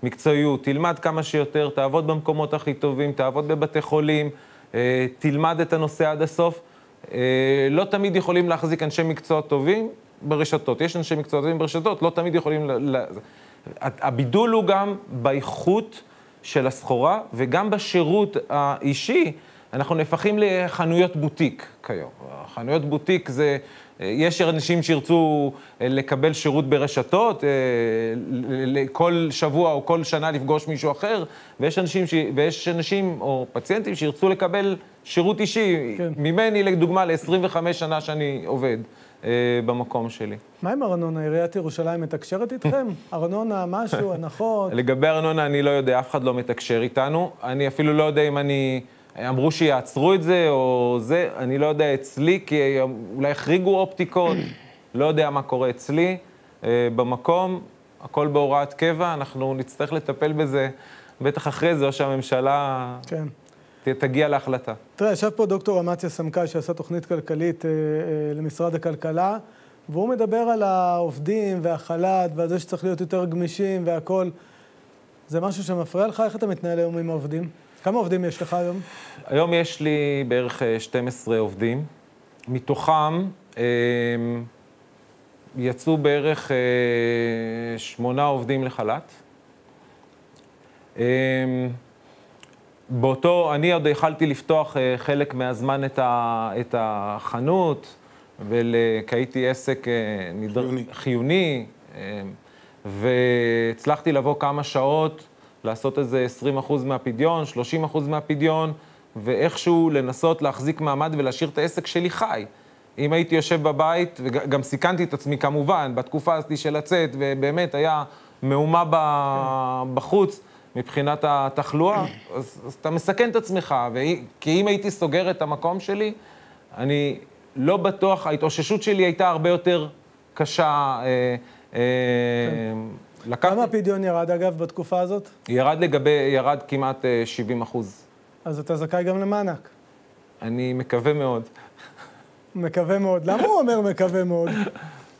[SPEAKER 4] מקצועיות. תלמד כמה שיותר, תעבוד במקומות הכי טובים, תעבוד בבתי חולים, uh, תלמד את הנושא עד הסוף. Uh, לא תמיד יכולים להחזיק אנשי מקצוע טובים ברשתות. יש אנשי מקצוע טובים ברשתות, לא תמיד יכולים... ל... ל... הבידול הוא גם באיכות של הסחורה וגם בשירות האישי. אנחנו נהפכים לחנויות בוטיק כיום. חנויות בוטיק זה, יש אנשים שירצו לקבל שירות ברשתות, אה, כל שבוע או כל שנה לפגוש מישהו אחר, ויש אנשים, ש... ויש אנשים או פציינטים שירצו לקבל שירות אישי,
[SPEAKER 1] כן.
[SPEAKER 4] ממני לדוגמה ל-25 שנה שאני עובד אה, במקום שלי.
[SPEAKER 1] מה עם ארנונה? עיריית ירושלים מתקשרת איתכם? [LAUGHS] ארנונה, משהו, הנחות?
[SPEAKER 4] לגבי ארנונה אני לא יודע, אף אחד לא מתקשר איתנו. אני אפילו לא יודע אם אני... אמרו שיעצרו את זה או זה, אני לא יודע אצלי, כי אולי החריגו אופטיקות, לא יודע מה קורה אצלי אה, במקום, הכל בהוראת קבע, אנחנו נצטרך לטפל בזה בטח אחרי זה, או שהממשלה...
[SPEAKER 1] כן.
[SPEAKER 4] תגיע להחלטה.
[SPEAKER 1] תראה, ישב פה דוקטור אמציה סמכאי שעשה תוכנית כלכלית אה, אה, למשרד הכלכלה, והוא מדבר על העובדים והחל"ת ועל זה שצריך להיות יותר גמישים והכול. זה משהו שמפריע לך? איך אתה מתנהל היום עם העובדים? כמה עובדים יש לך היום?
[SPEAKER 4] היום יש לי בערך 12 עובדים. מתוכם אה, יצאו בערך אה, שמונה עובדים לחל"ת. אה, באותו, אני עוד יכלתי לפתוח חלק מהזמן את, ה, את החנות, כי הייתי עסק נדר... חיוני, חיוני והצלחתי לבוא כמה שעות, לעשות איזה 20 אחוז מהפדיון, 30 אחוז מהפדיון, ואיכשהו לנסות להחזיק מעמד ולהשאיר את העסק שלי חי. אם הייתי יושב בבית, וגם סיכנתי את עצמי כמובן, בתקופה הזאת של לצאת, ובאמת היה מהומה. בחוץ מבחינת התחלואה, אז, אז אתה מסכן את עצמך, ו... כי אם הייתי סוגר את המקום שלי, אני לא בטוח, ההתאוששות שלי הייתה הרבה יותר קשה. אה, אה,
[SPEAKER 1] כן. לקחתי... כמה הפדיון ירד, אגב, בתקופה הזאת?
[SPEAKER 4] ירד לגבי, ירד כמעט 70 אה, אחוז.
[SPEAKER 1] אז אתה זכאי גם למענק.
[SPEAKER 4] אני מקווה מאוד.
[SPEAKER 1] מקווה מאוד. למה הוא אומר מקווה מאוד? [LAUGHS]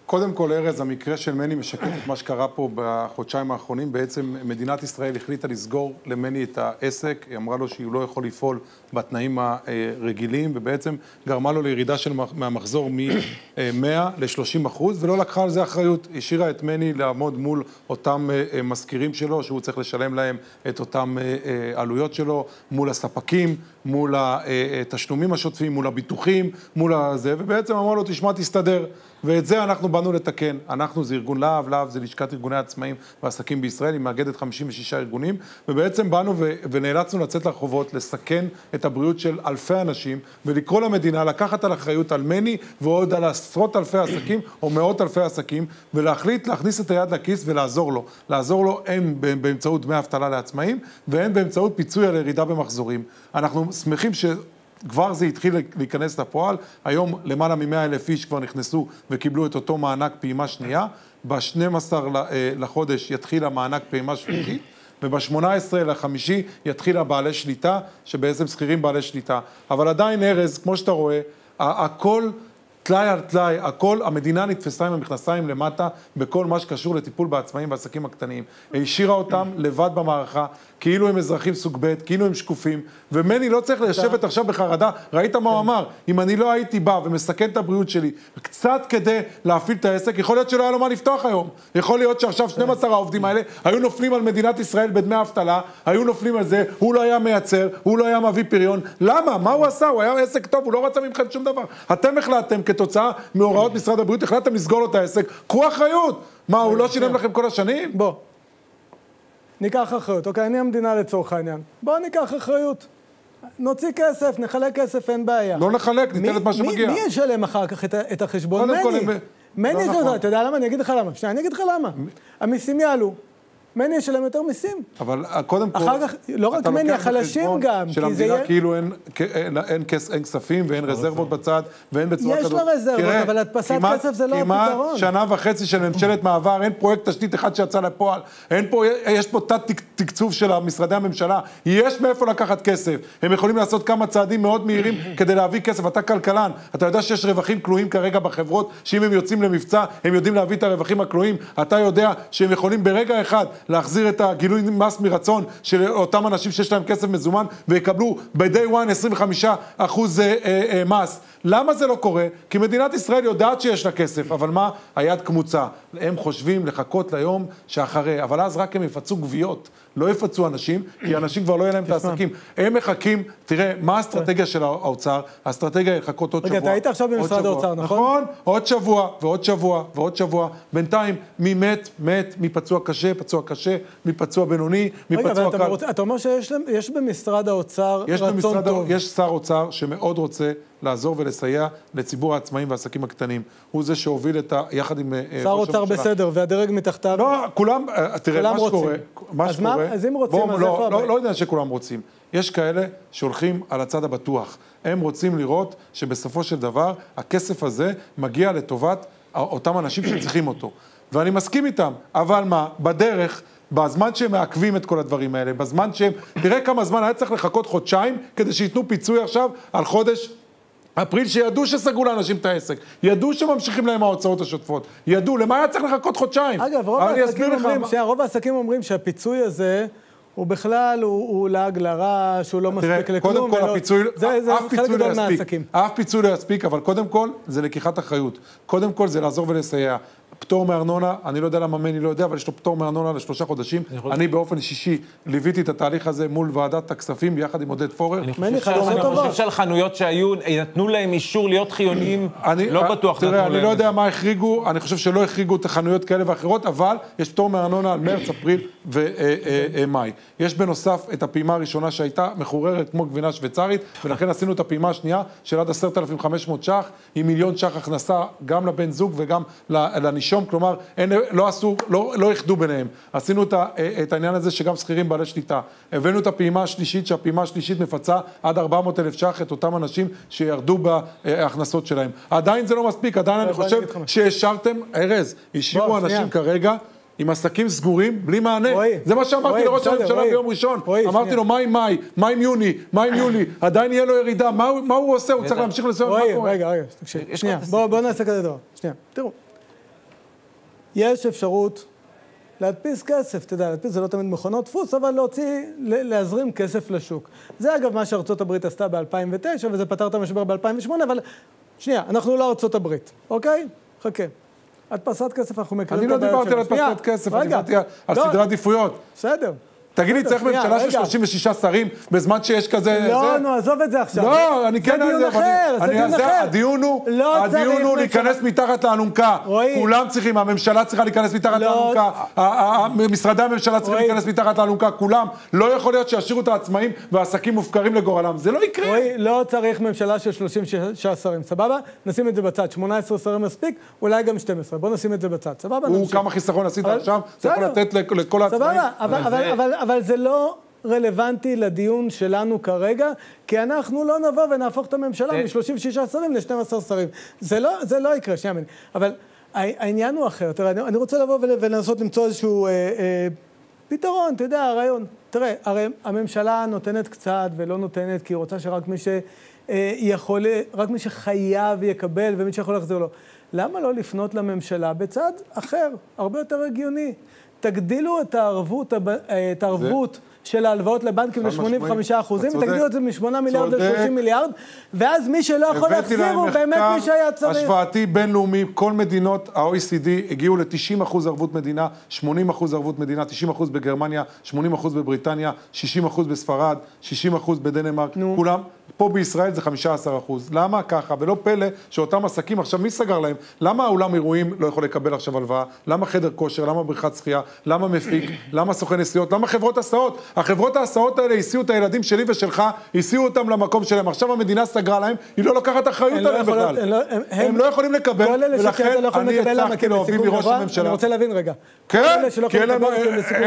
[SPEAKER 5] קודם כל, ארז, המקרה של מני משקף את מה שקרה פה בחודשיים האחרונים. בעצם מדינת ישראל החליטה לסגור למני את העסק. היא אמרה לו שהוא לא יכול לפעול בתנאים הרגילים, ובעצם גרמה לו לירידה של מהמחזור מ-100 ל-30 אחוז, ולא לקחה על זה אחריות. השאירה את מני לעמוד מול אותם אה, מזכירים שלו, שהוא צריך לשלם להם את אותם אה, אה, עלויות שלו, מול הספקים, מול התשלומים השוטפים, מול הביטוחים, מול הזה, ובעצם אמר לו, תשמע, תסתדר. ואת זה אנחנו באנו לתקן. אנחנו זה ארגון להב, להב זה לשכת ארגוני העצמאים והעסקים בישראל, היא מאגדת 56 ארגונים, ובעצם באנו ו- ונאלצנו לצאת לרחובות, לסכן את הבריאות של אלפי אנשים, ולקרוא למדינה לקחת על אחריות על מני ועוד על עשרות אלפי עסקים או מאות אלפי עסקים, ולהחליט להכניס את היד לכיס ולעזור לו. לעזור לו הן באמצעות דמי אבטלה לעצמאים, והן באמצעות פיצוי על ירידה במחזורים. אנחנו שמחים ש... כבר זה התחיל להיכנס לפועל, היום למעלה מ-100 אלף איש כבר נכנסו וקיבלו את אותו מענק פעימה שנייה, ב-12 אה, לחודש יתחיל המענק פעימה שלישית, וב-18 לחמישי יתחיל הבעלי שליטה, שבעצם שכירים בעלי שליטה. אבל עדיין, ארז, כמו שאתה רואה, הכל... טלאי על טלאי, הכל, המדינה נתפסה עם המכנסיים למטה בכל מה שקשור לטיפול בעצמאים והעסקים הקטנים. השאירה אותם לבד במערכה, כאילו הם אזרחים סוג ב', כאילו הם שקופים, ומני לא צריך לשבת עכשיו בחרדה, ראית מה הוא כן. אמר, אם אני לא הייתי בא ומסכן את הבריאות שלי, קצת כדי להפעיל את העסק, יכול להיות שלא היה לו מה לפתוח היום. יכול להיות שעכשיו 12 העובדים האלה היו נופלים על מדינת ישראל בדמי אבטלה, היו נופלים על זה, הוא לא היה מייצר, הוא לא היה מביא פריון. למה? מה הוא עשה? הוא היה עסק טוב, הוא לא רצה מכם שום דבר. אתם החלטתם, כתוצאה מהוראות משרד הבריאות, החלטתם לסגור לו את העסק, קחו אחריות. מה, הוא לא שילם לכם כל השנים?
[SPEAKER 1] בוא. ניקח אחריות. אוקיי, אני המדינה לצורך העניין. בואו ניקח אחריות. נוציא כסף, נחלק כסף, אין בעיה.
[SPEAKER 5] לא נחלק, ניתן את מה שמגיע.
[SPEAKER 1] מי ישלם אחר כך את החשבון? מני. מני, לא נכון. אתה יודע למה? אני אגיד לך למה. שנייה, אני אגיד לך למה. המיסים יעלו. מני ישלם יותר מיסים.
[SPEAKER 5] אבל אה, קודם כל...
[SPEAKER 1] אחר כך, לא רק מני, החלשים גם.
[SPEAKER 5] של המדינה כאילו אין, אין, אין, אין כספים ואין רזרבות בצד ואין בצורה
[SPEAKER 1] כזאת. יש לה רזרבות, אבל הדפסת כסף זה לא הפתרון.
[SPEAKER 5] כמעט שנה וחצי של ממשלת מעבר, אין פרויקט תשתית אחד שיצא לפועל. אין פה, יש פה תת תקצוב של משרדי הממשלה. יש מאיפה לקחת כסף. הם יכולים לעשות כמה צעדים מאוד מהירים כדי להביא כסף. אתה כלכלן, אתה יודע שיש רווחים כלואים כרגע בחברות, שאם הם יוצאים למבצע, הם יודעים להביא את הרווחים הכלואים. אתה יודע שהם יכולים ברגע אחד להחזיר את הגילוי מס מרצון של אותם אנשים שיש להם כסף מזומן ויקבלו ב-day one 25 אחוז אה, אה, אה, מס. למה זה לא קורה? כי מדינת ישראל יודעת שיש לה כסף, אבל מה? היד קמוצה. הם חושבים לחכות ליום שאחרי, אבל אז רק הם יפצו גוויות. לא יפצו אנשים, כי אנשים כבר לא יהיה להם את העסקים. הם מחכים, תראה, מה האסטרטגיה של האוצר? האסטרטגיה היא לחכות עוד שבוע.
[SPEAKER 1] רגע, אתה היית עכשיו במשרד האוצר, נכון?
[SPEAKER 5] נכון, עוד שבוע, ועוד שבוע, ועוד שבוע. בינתיים, מי מת? מת, מי פצוע קשה, פצוע קשה, מי פצוע בינוני, מי פצוע קל. רגע,
[SPEAKER 1] אתה אומר שיש במשרד האוצר רצון טוב.
[SPEAKER 5] יש שר אוצר שמאוד רוצה לעזור ולסייע לציבור העצמאים והעסקים הקטנים. הוא זה שהוביל את ה... יחד עם
[SPEAKER 1] אה. שר אוצר בסדר, והדרג מתחתיו?
[SPEAKER 5] לא, כולם, אה, תראה, מה שקורה...
[SPEAKER 1] מה אז מה? אז אם רוצים, בוא, אז
[SPEAKER 5] לא, איפה... לא, לא יודע שכולם רוצים. יש כאלה שהולכים על הצד הבטוח. הם רוצים לראות שבסופו של דבר הכסף הזה מגיע לטובת אותם אנשים שצריכים אותו. ואני מסכים איתם, אבל מה, בדרך בזמן שהם מעכבים את כל הדברים האלה, בזמן שהם... תראה כמה זמן היה צריך לחכות חודשיים כדי שייתנו פיצוי עכשיו על חודש אפריל, שידעו שסגרו לאנשים את העסק, ידעו שממשיכים להם ההוצאות השוטפות, ידעו, למה היה צריך לחכות חודשיים?
[SPEAKER 1] אגב, רוב העסקים אומרים,
[SPEAKER 5] מה-
[SPEAKER 1] רוב העסקים אומרים שהפיצוי הזה... הוא בכלל, הוא, הוא לעג לרש, הוא לא
[SPEAKER 5] תראה,
[SPEAKER 1] מספיק לכלום.
[SPEAKER 5] קודם כל
[SPEAKER 1] ולא-
[SPEAKER 5] הפיצוי,
[SPEAKER 1] זה, זה
[SPEAKER 5] אף פיצוי לא יספיק. אף פיצוי לא יספיק, אבל קודם כל זה לקיחת אחריות. קודם כל זה לעזור ולסייע. פטור מארנונה, אני לא יודע למה מני לא יודע, אבל יש לו פטור מארנונה לשלושה חודשים. אני באופן שישי ליוויתי את התהליך הזה מול ועדת הכספים, ביחד עם עודד פורר.
[SPEAKER 4] אני
[SPEAKER 1] מני,
[SPEAKER 4] חושב שעל- אני
[SPEAKER 1] טובות.
[SPEAKER 4] חושב שעל חנויות שהיו, נתנו להם אישור להיות חיוניים,
[SPEAKER 5] אני,
[SPEAKER 4] לא בטוח נתנו להם.
[SPEAKER 5] תראה, אני לא. יודע מה החריגו, אני חושב שלא החריגו את החנויות כאלה ואחרות, אבל יש פטור מארנונה על מרץ, אפריל ומאי. יש בנוסף את הפעימה הראשונה שהייתה מחוררת כמו גבינה שוויצרית, ולכן עשינו את הפעימה השנייה של עד 10,500 ש"ח, עם מיליון ש"ח הכנסה גם לבן זוג וגם ל- לנישום, כלומר, אין, לא עשו, לא, לא איחדו ביניהם. עשינו את, ה, את העניין הזה שגם שכירים בעלי שליטה. הבאנו את הפעימה השלישית, שהפעימה השלישית מפצה עד 400,000 ש"ח את אותם אנשים שירדו בהכנסות שלהם. עדיין זה לא מספיק, עדיין אני חושב. שהשארתם, ארז, השאירו אנשים. כרגע. עם עסקים סגורים, בלי מענה.
[SPEAKER 1] רועי,
[SPEAKER 5] זה מה שאמרתי
[SPEAKER 1] רועי,
[SPEAKER 5] לראש הממשלה. ביום ראשון.
[SPEAKER 1] רועי,
[SPEAKER 5] אמרתי
[SPEAKER 1] שנייה.
[SPEAKER 5] לו, מה עם מאי? מה עם יוני? מה עם יולי? עדיין יהיה לו ירידה. מה הוא- מה הוא עושה? הוא צריך להמשיך לסיים מה
[SPEAKER 1] רועי,
[SPEAKER 5] קורה.
[SPEAKER 1] רגע, רגע.
[SPEAKER 4] יש
[SPEAKER 1] שנייה, בואו בוא נעשה כזה דבר. שנייה, תראו. יש אפשרות להדפיס כסף, אתה יודע, להדפיס זה לא תמיד מכונות דפוס, אבל להוציא, להזרים כסף לשוק. זה אגב מה שארצות הברית עשתה ב-2009, וזה פתר את המשבר ב-2008, אבל שנייה, אנחנו לא ארצות הברית, אוקיי? חכה. הדפסת כסף, אנחנו מכירים
[SPEAKER 5] אני
[SPEAKER 1] את
[SPEAKER 5] לא
[SPEAKER 1] הבעיות
[SPEAKER 5] דיברתי על
[SPEAKER 1] שלנו. שנייה,
[SPEAKER 5] הדפסת כסף, אני. דיברתי על- על
[SPEAKER 1] לא,
[SPEAKER 5] סדרי עדיפויות.
[SPEAKER 1] בסדר.
[SPEAKER 5] תגיד לי,
[SPEAKER 1] בסדר,
[SPEAKER 5] צריך ממשלה של
[SPEAKER 1] רגע.
[SPEAKER 5] 36 שרים בזמן שיש כזה...
[SPEAKER 1] לא,
[SPEAKER 5] זה?
[SPEAKER 1] נו, עזוב את זה עכשיו.
[SPEAKER 5] לא, אני כן...
[SPEAKER 1] זה דיון אחר, זה דיון
[SPEAKER 5] זה-
[SPEAKER 1] אחר.
[SPEAKER 5] הדיון הוא,
[SPEAKER 1] לא
[SPEAKER 5] הדיון הוא להיכנס מתחת לאלונקה. כולם צריכים, הממשלה צריכה להיכנס מתחת
[SPEAKER 1] לא.
[SPEAKER 5] לאלונקה. משרדי הממשלה צריכים. להיכנס מתחת לאלונקה, כולם. לא יכול להיות שישאירו את העצמאים והעסקים מופקרים לגורלם. זה לא יקרה.
[SPEAKER 1] רועי, לא צריך ממשלה של 36 שרים, סבבה? נשים את זה בצד. 18 שרים מספיק, אולי גם 12. בוא נשים את זה בצד, סבבה?
[SPEAKER 5] כמה חיסכון עשית עכשיו, אתה יכול. לתת לכ- לכל העצמאים.
[SPEAKER 1] סבבה, אבל,
[SPEAKER 4] אבל זה-
[SPEAKER 1] לא רלוונטי לדיון שלנו כרגע, כי אנחנו לא נבוא ונהפוך את הממשלה
[SPEAKER 4] זה-
[SPEAKER 1] מ-36 שרים ל-12 שרים. זה לא, זה לא יקרה, שנייה, מני. אבל הע- העניין הוא אחר. תראה, אני, רוצה לבוא ול- ולנסות למצוא איזשהו אה, אה, פתרון, אתה יודע, רעיון. תראה, הרי הממשלה נותנת קצת ולא נותנת, כי היא רוצה שרק מי שיכול, רק מי שחייב יקבל ומי שיכול להחזיר לו. למה לא לפנות לממשלה בצד אחר, הרבה יותר הגיוני? תגדילו את הערבות, אה, את הערבות של ההלוואות לבנקים
[SPEAKER 5] חד
[SPEAKER 1] ל-85 אחוזים. תגדילו את זה מ-8 מיליארד
[SPEAKER 5] צודק.
[SPEAKER 1] ל-30 מיליארד, ואז מי שלא יכול להחזיר הוא באמת מי שהיה צריך.
[SPEAKER 5] השוואתי בינלאומי, כל מדינות ה-OECD הגיעו ל-90% ערבות מדינה, 80% ערבות מדינה, 90% בגרמניה, 80% בבריטניה, 60% בספרד, 60% בדנמרק,
[SPEAKER 1] נו.
[SPEAKER 5] כולם. פה בישראל זה 15%. למה ככה? ולא פלא שאותם עסקים, עכשיו מי סגר להם? למה האולם אירועים לא יכול לקבל עכשיו הלוואה? למה חדר כושר? למה בריכת שחייה? למה מפיק? למה סוכן נסיעות? למה חברות הסעות? החברות ההסעות האלה הסיעו את הילדים שלי ושלך, הסיעו אותם למקום שלהם. עכשיו המדינה סגרה להם, היא לא לוקחת אחריות
[SPEAKER 1] לא
[SPEAKER 5] עליהם
[SPEAKER 1] יכולות-
[SPEAKER 5] בכלל.
[SPEAKER 1] הן לא- הם-
[SPEAKER 5] הם לא יכולים לקבל, ולכן
[SPEAKER 1] לא
[SPEAKER 5] אני? הצלחתי
[SPEAKER 1] הם בסיכון
[SPEAKER 5] מראש? הממשלה.
[SPEAKER 1] אני רוצה להבין רגע.
[SPEAKER 5] כן, כי אין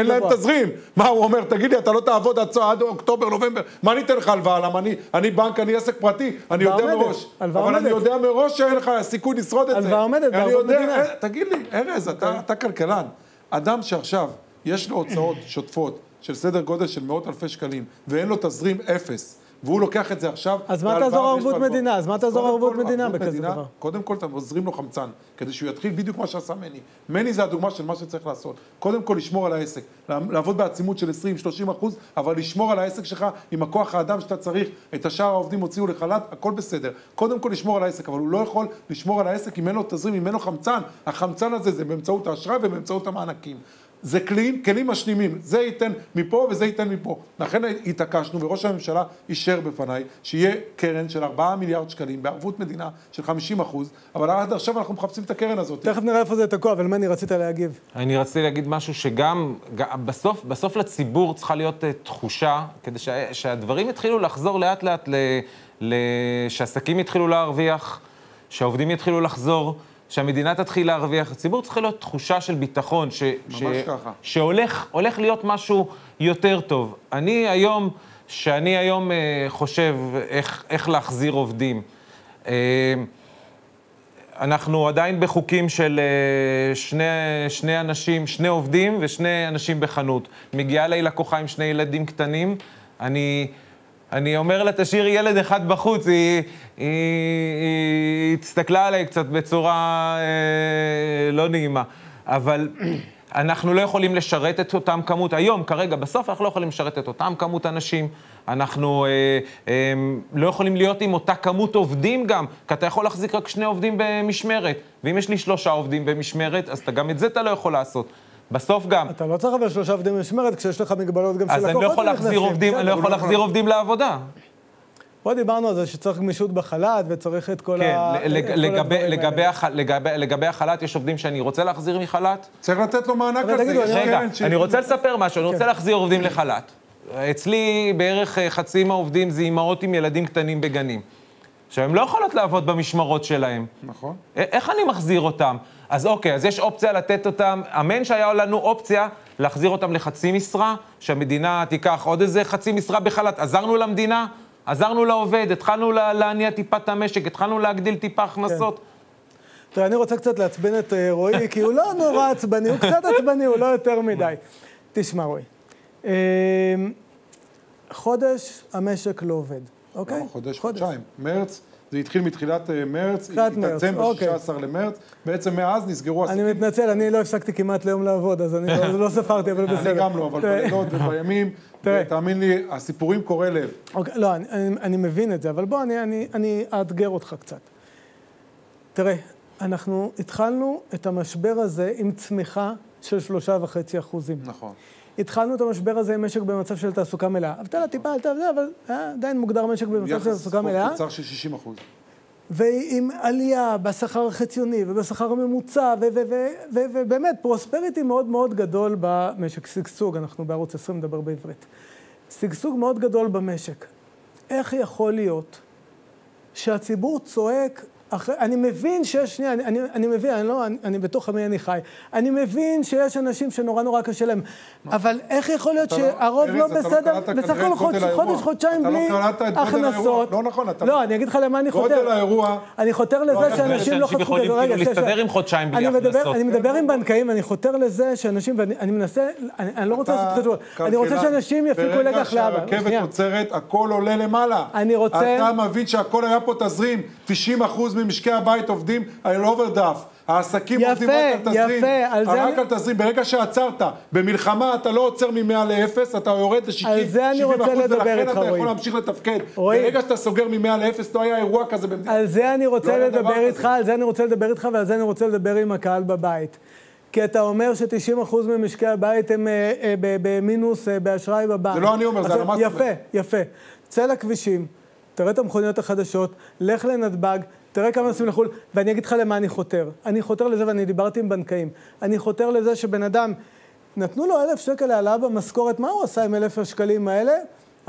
[SPEAKER 5] להם-
[SPEAKER 1] הם.
[SPEAKER 5] תזרים. מה הוא אומר? תגיד לי, אתה לא תעבוד עד עד אוקטובר, נובמבר, מה אני אתן לך הלוואה? למה אני- אני בנק, אני עסק פרטי, אני יודע
[SPEAKER 1] עומדת,
[SPEAKER 5] מראש. אבל אני
[SPEAKER 1] עומדת.
[SPEAKER 5] יודע מראש שאין לך סיכוי לשרוד את זה.
[SPEAKER 1] הלוואה עומדת
[SPEAKER 5] אני
[SPEAKER 1] בערבות מדינה.
[SPEAKER 5] אה, תגיד לי, ארז, אתה אתה כלכלן. אדם שעכשיו יש לו הוצאות שוטפות של סדר גודל של מאות אלפי שקלים, ואין לו תזרים אפס, והוא לוקח את זה עכשיו...
[SPEAKER 1] אז מה תעזור ערבות. מדינה? אז מה תעזור ערבות מדינה בכזה דבר?
[SPEAKER 5] קודם כל אתם עוזרים לו חמצן, כדי שהוא יתחיל בדיוק מה שעשה מני. מני זה הדוגמה של מה שצריך לעשות. קודם כל לשמור על העסק, לעבוד בעצימות של 20-30 אחוז, אבל לשמור על העסק שלך עם הכוח האדם שאתה צריך, את השאר העובדים הוציאו לחל"ת, הכל בסדר. קודם כל לשמור על העסק, אבל הוא לא יכול לשמור על העסק אם אין לו תזרים, אם אין לו חמצן. החמצן הזה זה באמצעות האשראי ובאמצעות המענקים. זה כלים, כלים משלימים, זה ייתן מפה וזה ייתן מפה. לכן התעקשנו, וראש הממשלה אישר בפניי, שיהיה קרן של 4 מיליארד שקלים בערבות מדינה של 50 אחוז, אבל עד עכשיו אנחנו מחפשים את הקרן הזאת.
[SPEAKER 1] תכף נראה איפה זה תקוע, אבל מני, רצית להגיב.
[SPEAKER 4] אני רציתי להגיד משהו שגם, גם- בסוף, בסוף לציבור צריכה להיות אה, תחושה, כדי שה, שהדברים יתחילו לחזור לאט לאט, ל, ל, שעסקים יתחילו להרוויח, שהעובדים יתחילו לחזור, שהמדינה תתחיל להרוויח. לציבור צריכה להיות תחושה של ביטחון, ש,
[SPEAKER 5] ממש ככה.
[SPEAKER 4] שהולך הולך להיות משהו יותר טוב. אני היום, שאני היום אה, חושב איך, איך להחזיר עובדים, אה, אנחנו עדיין בחוקים של אה, שני, שני אנשים, שני עובדים ושני אנשים בחנות. מגיעה אליי לקוחה עם שני ילדים קטנים, אני, אני אומר לה, תשאירי ילד אחד בחוץ, היא, היא, היא הסתכלה עליי קצת בצורה אה, לא נעימה. אבל אנחנו לא יכולים לשרת את אותם כמות, היום, כרגע, בסוף אנחנו לא יכולים לשרת את אותם כמות אנשים. אנחנו אה, אה, לא יכולים להיות עם אותה כמות עובדים גם, כי אתה יכול להחזיק רק שני עובדים במשמרת, ואם יש לי שלושה עובדים במשמרת, אז אתה, גם את זה אתה לא יכול לעשות. בסוף גם.
[SPEAKER 1] אתה לא צריך אבל שלושה עובדים במשמרת כשיש לך מגבלות גם של לקוחות
[SPEAKER 4] אז אני לא יכול להחזיר עובדים, אני לא יכול להחזיר עובדים לעבודה.
[SPEAKER 1] פה דיברנו על זה שצריך גמישות בחל"ת וצריך את כל
[SPEAKER 4] כן,
[SPEAKER 1] ה... כל
[SPEAKER 4] לגבי, לגבי. הח, לגבי, לגבי החל"ת, יש עובדים שאני רוצה להחזיר מחל"ת.
[SPEAKER 5] צריך לתת לו מענק כזה. יש
[SPEAKER 1] אני-
[SPEAKER 4] רגע,
[SPEAKER 5] ש-
[SPEAKER 4] אני רוצה לספר משהו, אני רוצה להחזיר עובדים לחל"ת. אצלי בערך אה, חצי מהעובדים זה אימהות עם ילדים קטנים בגנים. עכשיו, הן לא יכולות לעבוד במשמרות שלהם.
[SPEAKER 5] נכון.
[SPEAKER 4] איך אני מחזיר אותם? אז אוקיי, אז יש אופציה לתת אותם, אמן שהיה לנו אופציה להחזיר אותם לחצי משרה, שהמדינה תיקח עוד איזה חצי משרה בחל"ת. עזרנו למדינה, עזרנו לעובד, התחלנו לה- להניע טיפה את המשק, התחלנו להגדיל טיפה הכנסות.
[SPEAKER 1] תראה, אני רוצה קצת לעצבן את אה, רועי, [LAUGHS] כי הוא לא נורא עצבני, הוא קצת עצבני, הוא לא יותר מדי. תשמע, רועי. אה, חודש המשק לא עובד, אוקיי?
[SPEAKER 5] לא, חודש, חודשיים. מרץ, זה התחיל מתחילת אה, מרץ, התעצם
[SPEAKER 1] אוקיי.
[SPEAKER 5] ב-16 למרץ, בעצם מאז נסגרו
[SPEAKER 1] אני
[SPEAKER 5] עסקים.
[SPEAKER 1] מתנצל, אני לא הפסקתי כמעט ליום לעבוד, אז אני לא- [LAUGHS] לא ספרתי, אבל בסדר.
[SPEAKER 5] אני גם לא, אבל בלילות ובימים. [LAUGHS] תאמין לי, הסיפורים קורעי לב.
[SPEAKER 1] אוקיי, לא, אני, אני, אני מבין את זה, אבל בוא, אני, אני, אני אאתגר אותך קצת. תראה, אנחנו התחלנו את המשבר הזה עם צמיחה של שלושה וחצי אחוזים.
[SPEAKER 5] נכון.
[SPEAKER 1] התחלנו את המשבר הזה עם משק במצב של תעסוקה מלאה. אבטלה טיפה עלתה אבל היה עדיין מוגדר משק במצב של
[SPEAKER 5] יחס
[SPEAKER 1] תעסוקה
[SPEAKER 5] חוב
[SPEAKER 1] מלאה.
[SPEAKER 5] תוצר של 60 אחוז.
[SPEAKER 1] ועם עלייה בשכר החציוני ובשכר הממוצע, ובאמת פרוספריטי מאוד מאוד גדול במשק, שגשוג, אנחנו בערוץ 20 נדבר בעברית. שגשוג מאוד גדול במשק. איך יכול להיות שהציבור צועק, אחרי, אני מבין שיש, שנייה, אני, אני, אני מבין, אני לא, אני, אני בתוך עמי אני חי, אני מבין שיש אנשים שנורא נורא קשה להם, אבל איך יכול להיות
[SPEAKER 5] לא-
[SPEAKER 1] שהרוב לא
[SPEAKER 5] לא
[SPEAKER 1] בסדר, בסך הכל חודש. חודש, חודשיים
[SPEAKER 5] לא
[SPEAKER 1] בלי. הכנסות.
[SPEAKER 5] לא נכון, אתה-
[SPEAKER 1] לא, אני אגיד לך למה אני חותר.
[SPEAKER 5] גודל האירוע...
[SPEAKER 1] אני חותר לזה שאנשים לא חסכו כסף. רגע,
[SPEAKER 4] כאילו להסתדר. עם חודשיים בלי הכנסות.
[SPEAKER 1] אני מדבר עם בנקאים, אני חותר לזה שאנשים, ואני אני מנסה, אני לא רוצה לעשות חשבון, אני רוצה. שאנשים יפיקו לקח לאבא.
[SPEAKER 5] ברגע שהרכבת. עוצרת, הכל עולה למעלה.
[SPEAKER 1] אני רוצה-
[SPEAKER 5] אתה מבין שהכל היה פה תזרים, 90% ממשקי הבית עובדים על אוברדרפט. העסקים
[SPEAKER 1] יפה,
[SPEAKER 5] עובדים רק על תזרים.
[SPEAKER 1] יפה, על זה
[SPEAKER 5] רק
[SPEAKER 1] אני-
[SPEAKER 5] על תזרים. ברגע שעצרת, במלחמה אתה לא עוצר מ-100 ל-0, אתה יורד ל-60,
[SPEAKER 1] על זה אני רוצה לדבר
[SPEAKER 5] ולכן אתה. יכול להמשיך לתפקד.
[SPEAKER 1] רועי.
[SPEAKER 5] ברגע שאתה סוגר מ-100 ל-0, לא היה אירוע כזה במדינת
[SPEAKER 1] על זה אני
[SPEAKER 5] לא
[SPEAKER 1] רוצה
[SPEAKER 5] דבר
[SPEAKER 1] לדבר
[SPEAKER 5] כזה.
[SPEAKER 1] איתך, על זה אני רוצה לדבר איתך, ועל זה אני רוצה לדבר עם הקהל בבית. כי אתה אומר ש-90% ממשקי הבית הם אה, אה, במינוס אה, באשראי בבנק.
[SPEAKER 5] זה לא אני אומר, זה הלמ"ס
[SPEAKER 1] יפה. יפה. צא לכבישים, תראה את המכוניות החדשות, לך לנתב"ג, תראה כמה נוסעים לחו"ל, ואני אגיד לך למה אני חותר. אני חותר לזה, ואני דיברתי עם בנקאים, אני חותר לזה שבן אדם, נתנו לו אלף שקל העלאה במשכורת, מה הוא עשה עם אלף השקלים האלה?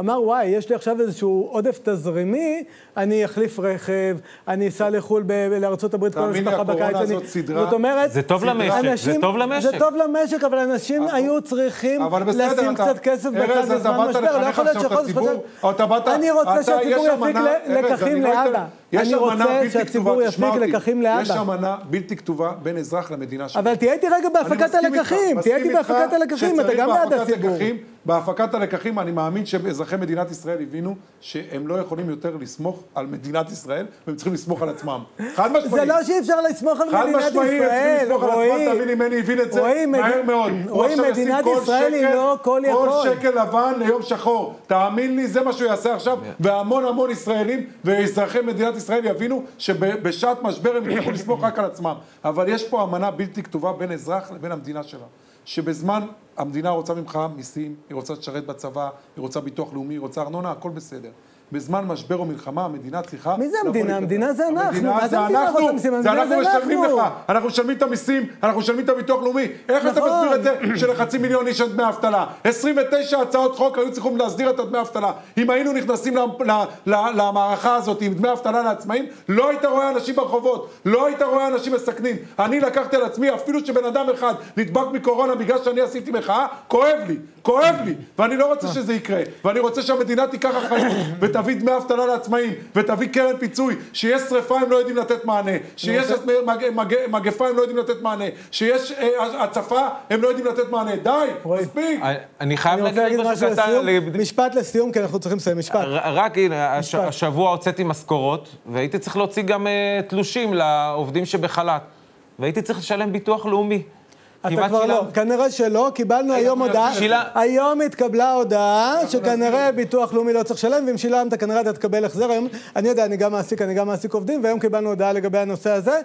[SPEAKER 1] אמר, וואי, יש לי עכשיו איזשהו עודף תזרימי, אני אחליף רכב, אני אסע לחו"ל ב- לארצות הברית, כל
[SPEAKER 5] תאמין לי,
[SPEAKER 1] המשפחה
[SPEAKER 5] הקורונה
[SPEAKER 1] בקיץ. אני-
[SPEAKER 5] הזאת סדרה.
[SPEAKER 1] זאת אומרת,
[SPEAKER 4] זה טוב למשק, זה
[SPEAKER 1] אנשים-
[SPEAKER 4] טוב למשק.
[SPEAKER 1] זה טוב למשק, אבל אנשים היו צריכים לשים קצת כסף בצד בזמן משבר. לא יכול להיות שחודש.
[SPEAKER 5] או אתה באת-
[SPEAKER 1] אני רוצה שהציבור יפיק לקחים
[SPEAKER 5] לא
[SPEAKER 1] לאבא.
[SPEAKER 5] יש
[SPEAKER 1] אני
[SPEAKER 5] אמנה
[SPEAKER 1] רוצה
[SPEAKER 5] בלתי
[SPEAKER 1] שהציבור
[SPEAKER 5] כתובה, תשמע
[SPEAKER 1] יפיק. לקחים
[SPEAKER 5] יש
[SPEAKER 1] לאבא.
[SPEAKER 5] אמנה בלתי כתובה בין אזרח למדינה שלו.
[SPEAKER 1] אבל תהיה איתי רגע בהפקת הלקחים, תהיה איתי בהפקת הלקחים, אתה גם בעד הציבור.
[SPEAKER 5] בהפקת הלקחים אני מאמין שאזרחי מדינת ישראל הבינו שהם לא יכולים יותר לסמוך על מדינת ישראל, והם צריכים לסמוך על עצמם. חד משמעית.
[SPEAKER 1] זה לא שאי אפשר לסמוך על
[SPEAKER 5] חד
[SPEAKER 1] מדינת
[SPEAKER 5] משמעית, הם צריכים
[SPEAKER 1] ישראל,
[SPEAKER 5] לסמוך על עצמם,
[SPEAKER 1] רועי.
[SPEAKER 5] תאמין לי, מני הבין את זה
[SPEAKER 1] רועי,
[SPEAKER 5] מהר מאוד.
[SPEAKER 1] רועי, מדינת ישראל היא לא כל יכול.
[SPEAKER 5] כל שקל לבן ליום שחור. תאמין לי, זה מה שהוא יעשה עכשיו, והמון המון ישראלים ואזרחי מדינת ישראל יבינו שבשעת משבר הם יצטרכו לסמוך רק על עצמם. אבל יש פה אמנה בלתי כתובה בין אזרח לבין המדינה שלה. שבזמן המדינה רוצה ממך מיסים, היא רוצה לשרת בצבא, היא רוצה ביטוח לאומי, היא רוצה ארנונה, הכל בסדר. בזמן משבר או מלחמה המדינה צריכה...
[SPEAKER 1] מי זה המדינה? המדינה זה אנחנו.
[SPEAKER 5] המדינה
[SPEAKER 1] מה זה המדינה
[SPEAKER 5] אנחנו? זה אנחנו
[SPEAKER 1] זה
[SPEAKER 5] משלמים
[SPEAKER 1] אנחנו.
[SPEAKER 5] לך, אנחנו משלמים את המיסים, אנחנו משלמים את הביטוח לאומי. איך אתה
[SPEAKER 1] נכון.
[SPEAKER 5] מסביר את זה שלחצי מיליון איש אין דמי אבטלה? 29 הצעות חוק היו צריכים להסדיר את הדמי אבטלה. אם היינו נכנסים למערכה הזאת עם דמי אבטלה לעצמאים, לא היית רואה אנשים ברחובות, לא היית רואה אנשים מסכנים. אני לקחתי על עצמי, אפילו שבן אדם אחד נדבק מקורונה בגלל שאני עשיתי מחאה, כואב לי, כואב לי, ואני לא רוצה שזה יקרה. ואני רוצה שהמדינה תיקח אחריות [COUGHS] ותביא דמי אבטלה לעצמאים, ותביא קרן פיצוי, שיש שרפה הם לא יודעים לתת מענה, שיש מג, מג, מגפה הם לא יודעים לתת מענה, שיש אה, הצפה הם לא יודעים לתת מענה, די. מספיק.
[SPEAKER 4] אני חייב
[SPEAKER 1] אני רוצה להגיד משהו לסיום,
[SPEAKER 4] ל-
[SPEAKER 1] משפט לסיום, כי אנחנו צריכים לסיים, משפט.
[SPEAKER 4] ר- רק הנה. השבוע הוצאתי משכורות, והייתי צריך להוציא גם אה, תלושים לעובדים שבחל"ת, והייתי צריך לשלם ביטוח לאומי.
[SPEAKER 1] אתה כבר לא. כנראה שלא, קיבלנו היום הודעה, היום התקבלה הודעה שכנראה ביטוח לאומי לא צריך לשלם, ואם שילמת כנראה אתה תקבל החזר. היום, אני יודע, אני גם מעסיק, אני גם מעסיק עובדים, והיום קיבלנו הודעה לגבי הנושא הזה.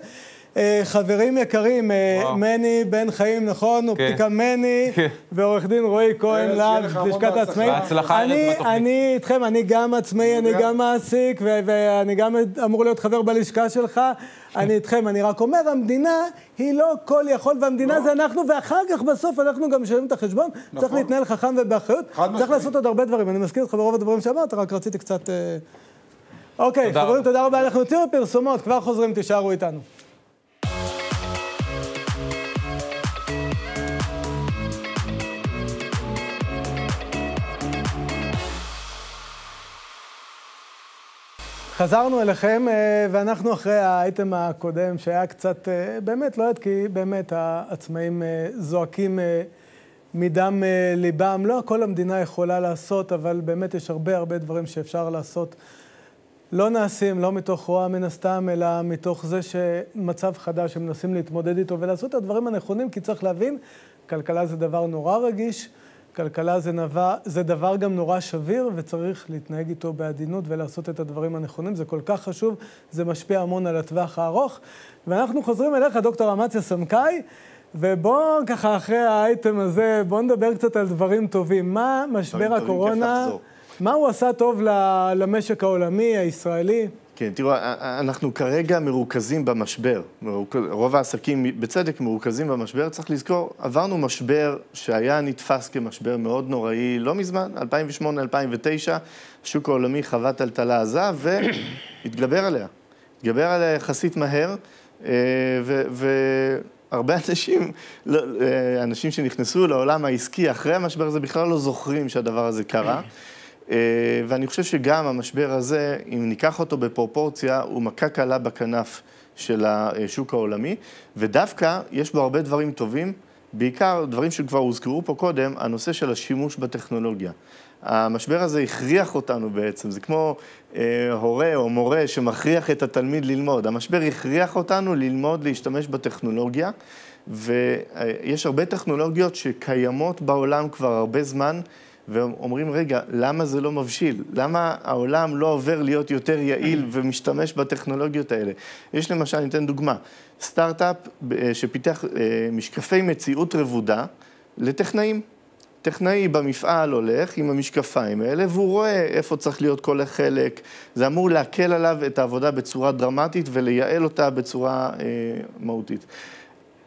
[SPEAKER 1] אה, חברים יקרים, אה. מני בן חיים, נכון? אופטיקה מני, [LAUGHS]
[SPEAKER 4] כן.
[SPEAKER 1] ועורך דין רועי כהן להב, לשכת. העצמאים.
[SPEAKER 4] בהצלחה, בתוכנית.
[SPEAKER 1] אני איתכם, אני גם עצמאי, אני
[SPEAKER 5] גם.
[SPEAKER 1] מעסיק, ואני גם אמור להיות חבר בלשכה שלך. אני איתכם, אני רק אומר, המדינה היא לא כל יכול, והמדינה זה אנחנו, ואחר כך בסוף אנחנו גם משלמים את החשבון. צריך להתנהל חכם ובאחריות. צריך. לעשות עוד הרבה דברים. אני מסכים איתך ברוב הדברים שאמרת, רק רציתי קצת... אה, אוקיי, חברים. תודה רבה. אנחנו יוצאים לפרסומות, כבר חוזרים, תישארו איתנו. חזרנו אליכם, אה, ואנחנו אחרי האייטם הקודם, שהיה קצת, אה, באמת, לא יודעת, כי באמת העצמאים אה, זועקים מדם ליבם. לא הכל המדינה יכולה לעשות, אבל באמת יש הרבה הרבה דברים שאפשר לעשות. לא נעשים, לא מתוך רוע מן הסתם, אלא מתוך זה שמצב חדש שהם מנסים להתמודד איתו ולעשות את הדברים הנכונים, כי צריך להבין, כלכלה זה דבר נורא רגיש, כלכלה זה, נבע, זה דבר גם נורא שביר, וצריך להתנהג איתו בעדינות ולעשות את הדברים הנכונים. זה כל כך חשוב, זה משפיע המון על הטווח הארוך. ואנחנו חוזרים אליך, דוקטור אמציה סמכאי, ובוא ככה אחרי האייטם הזה, בוא נדבר קצת על דברים טובים. מה משבר הקורונה. מה הוא עשה טוב למשק העולמי, הישראלי?
[SPEAKER 2] כן, תראו, אנחנו כרגע מרוכזים במשבר. רוב העסקים, בצדק, מרוכזים במשבר. צריך לזכור, עברנו משבר שהיה נתפס כמשבר מאוד נוראי לא מזמן, 2008-2009, השוק העולמי חווה טלטלה עזה והתגבר עליה. התגבר עליה יחסית מהר, אה, והרבה אנשים, לא- אה, אנשים שנכנסו לעולם העסקי אחרי המשבר הזה בכלל לא זוכרים שהדבר הזה קרה. אה, ואני חושב שגם המשבר הזה, אם ניקח אותו בפרופורציה, הוא מכה קלה בכנף של השוק העולמי, ודווקא יש בו הרבה דברים טובים, בעיקר דברים שכבר הוזכרו פה קודם, הנושא של השימוש בטכנולוגיה. המשבר הזה הכריח אותנו בעצם, זה כמו אה, הורה או מורה שמכריח את התלמיד ללמוד. המשבר הכריח אותנו ללמוד להשתמש בטכנולוגיה, ויש הרבה טכנולוגיות שקיימות בעולם כבר הרבה זמן, ואומרים, רגע, למה זה לא מבשיל? למה העולם לא עובר להיות יותר יעיל ומשתמש בטכנולוגיות האלה? יש למשל, אני אתן דוגמה, סטארט-אפ אה, שפיתח אה, משקפי מציאות רבודה לטכנאים. טכנאי במפעל הולך עם המשקפיים האלה, והוא רואה איפה צריך להיות כל החלק. זה אמור להקל עליו את העבודה בצורה דרמטית ולייעל אותה בצורה אה, מהותית.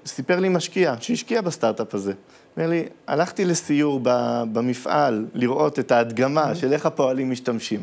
[SPEAKER 2] סיפר לי משקיע שהשקיע בסטארט-אפ הזה. אומר לי, הלכתי לסיור במפעל לראות את ההדגמה של איך הפועלים משתמשים.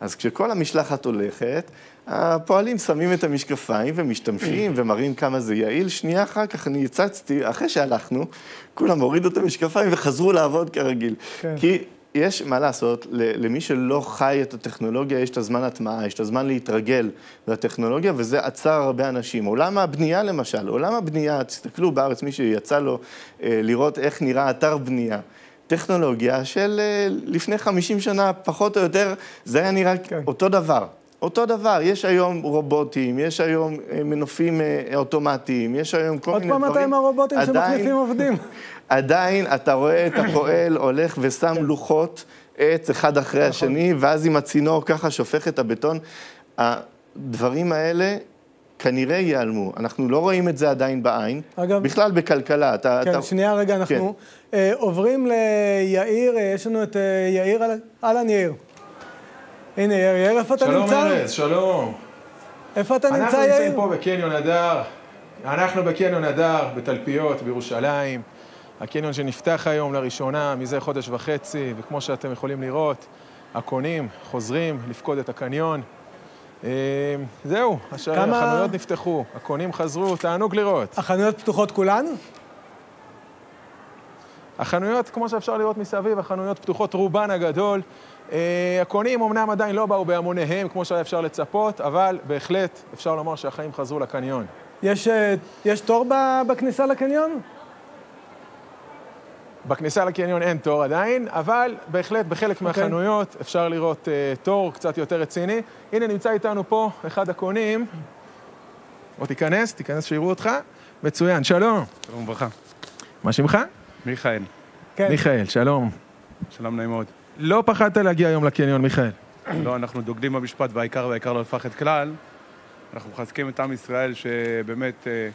[SPEAKER 2] אז כשכל המשלחת הולכת, הפועלים שמים את המשקפיים ומשתמשים ומראים כמה זה יעיל. שנייה אחר כך אני הצצתי, אחרי שהלכנו, כולם הורידו את המשקפיים וחזרו לעבוד כרגיל.
[SPEAKER 1] כן.
[SPEAKER 2] כי יש, מה לעשות, למי שלא חי את הטכנולוגיה, יש את הזמן הטמעה, יש את הזמן להתרגל לטכנולוגיה, וזה עצר הרבה אנשים. עולם הבנייה למשל, עולם הבנייה, תסתכלו בארץ, מי שיצא לו אה, לראות איך נראה אתר בנייה. טכנולוגיה של אה, לפני 50 שנה, פחות או יותר, זה היה נראה
[SPEAKER 1] כן.
[SPEAKER 2] אותו דבר. אותו דבר, יש היום רובוטים, יש היום אה, מנופים אה, אוטומטיים, יש היום כל
[SPEAKER 1] עוד
[SPEAKER 2] מיני דברים.
[SPEAKER 1] פעם אתה עם הרובוטים
[SPEAKER 2] עדיין-
[SPEAKER 1] שמחליפים עובדים. [LAUGHS]
[SPEAKER 2] עדיין אתה רואה את הפועל הולך ושם לוחות עץ אחד אחרי
[SPEAKER 1] נכון.
[SPEAKER 2] השני, ואז עם הצינור ככה שופך את הבטון. הדברים האלה כנראה ייעלמו. אנחנו לא רואים את זה עדיין בעין.
[SPEAKER 1] אגב-
[SPEAKER 2] בכלל בכלכלה. אתה,
[SPEAKER 1] כן,
[SPEAKER 2] אתה...
[SPEAKER 1] שנייה רגע, אנחנו אה, עוברים ליאיר, אה, יש לנו את אה, יאיר, אהלן יאיר. הנה יאיר, יאיר, איפה אתה
[SPEAKER 6] שלום
[SPEAKER 1] נמצא?
[SPEAKER 6] ארז, שלום.
[SPEAKER 1] איפה אתה
[SPEAKER 6] אנחנו
[SPEAKER 1] נמצא,
[SPEAKER 6] נמצאים
[SPEAKER 1] יאיר?
[SPEAKER 6] פה בקניון הדר. אנחנו בקניון הדר, בתלפיות, בירושלים. הקניון שנפתח היום לראשונה מזה חודש וחצי, וכמו שאתם יכולים לראות, הקונים חוזרים לפקוד את הקניון. אה, זהו, הש-
[SPEAKER 1] כמה-
[SPEAKER 6] החנויות נפתחו, הקונים חזרו, תענוג לראות.
[SPEAKER 1] החנויות פתוחות כולן?
[SPEAKER 6] החנויות, כמו שאפשר לראות מסביב, החנויות פתוחות רובן הגדול. אה, הקונים אמנם עדיין לא באו בהמוניהם, כמו שהיה אפשר לצפות, אבל בהחלט אפשר לומר שהחיים חזרו לקניון.
[SPEAKER 1] יש, אה, יש תור בכניסה לקניון?
[SPEAKER 6] בכניסה לקניון אין תור עדיין, אבל בהחלט בחלק okay. אוקיי. מהחנויות אפשר לראות uh, תור קצת יותר רציני. הנה נמצא איתנו פה אחד הקונים. בוא תיכנס, תיכנס שיראו אותך. מצוין, שלום.
[SPEAKER 7] שלום וברכה.
[SPEAKER 6] מה שמך?
[SPEAKER 7] מיכאל.
[SPEAKER 6] כן. מיכאל, שלום.
[SPEAKER 7] שלום נעים מאוד.
[SPEAKER 6] לא פחדת להגיע היום לקניון, מיכאל.
[SPEAKER 7] לא, אנחנו דוגלים במשפט והעיקר והעיקר לא לפח את כלל. אנחנו מחזקים את עם ישראל שבאמת אה,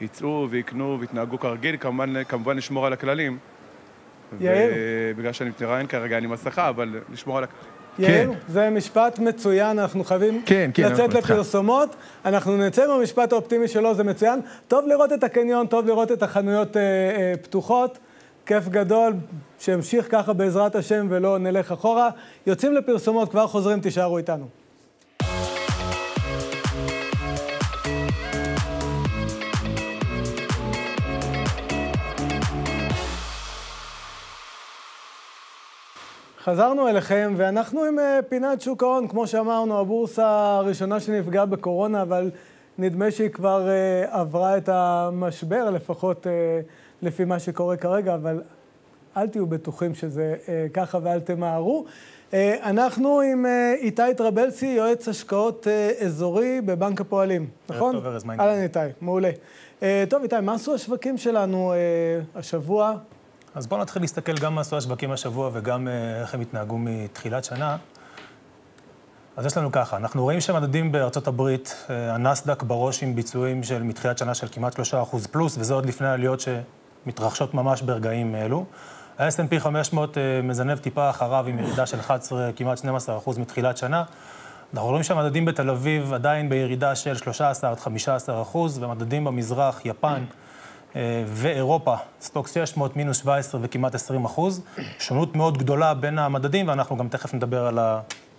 [SPEAKER 7] יצאו ויקנו ויתנהגו כרגיל, כמובן, כמובן לשמור על הכללים.
[SPEAKER 1] יאיר.
[SPEAKER 7] ובגלל שאני מתראיין כרגע אני מסכה, אבל לשמור על הכללים.
[SPEAKER 1] יאיר, כן. זה משפט מצוין, אנחנו חייבים
[SPEAKER 6] כן, כן,
[SPEAKER 1] לצאת לפרסומות. אנחנו נצא מהמשפט האופטימי שלו, זה מצוין. טוב לראות את הקניון, טוב לראות את החנויות אה, אה, פתוחות. כיף גדול, שימשיך ככה בעזרת השם ולא נלך אחורה. יוצאים לפרסומות, כבר חוזרים, תישארו איתנו. חזרנו אליכם, ואנחנו עם אה, פינת שוק ההון. כמו שאמרנו, הבורסה הראשונה שנפגעה בקורונה, אבל נדמה שהיא כבר uh, עברה את המשבר, לפחות uh, לפי מה שקורה כרגע, אבל אל תהיו בטוחים שזה uh, ככה ואל תמהרו. Uh, אנחנו עם uh, איתי טרבלסי, יועץ השקעות uh, אזורי בבנק הפועלים, נכון?
[SPEAKER 8] טוב, ארז, מה?
[SPEAKER 1] אהלן איתי, מעולה. Uh, טוב, איתי, מה עשו השווקים שלנו uh, השבוע?
[SPEAKER 8] אז בואו נתחיל להסתכל גם מה עשו השווקים השבוע וגם אה, איך הם התנהגו מתחילת שנה. אז יש לנו ככה, אנחנו רואים שהמדדים בארצות הברית, אה, הנסדק בראש עם ביצועים של מתחילת שנה של כמעט 3% פלוס, וזה עוד לפני העליות שמתרחשות ממש ברגעים אלו. ה-S&P 500 אה, מזנב טיפה אחריו עם ירידה של 11, כמעט 12% מתחילת שנה. אנחנו רואים שהמדדים בתל אביב עדיין בירידה של 13 עד 15 ומדדים במזרח, יפן, אה, ואירופה, סטוקס 600, מינוס 17 וכמעט 20 אחוז. שונות מאוד גדולה בין המדדים, ואנחנו גם תכף נדבר על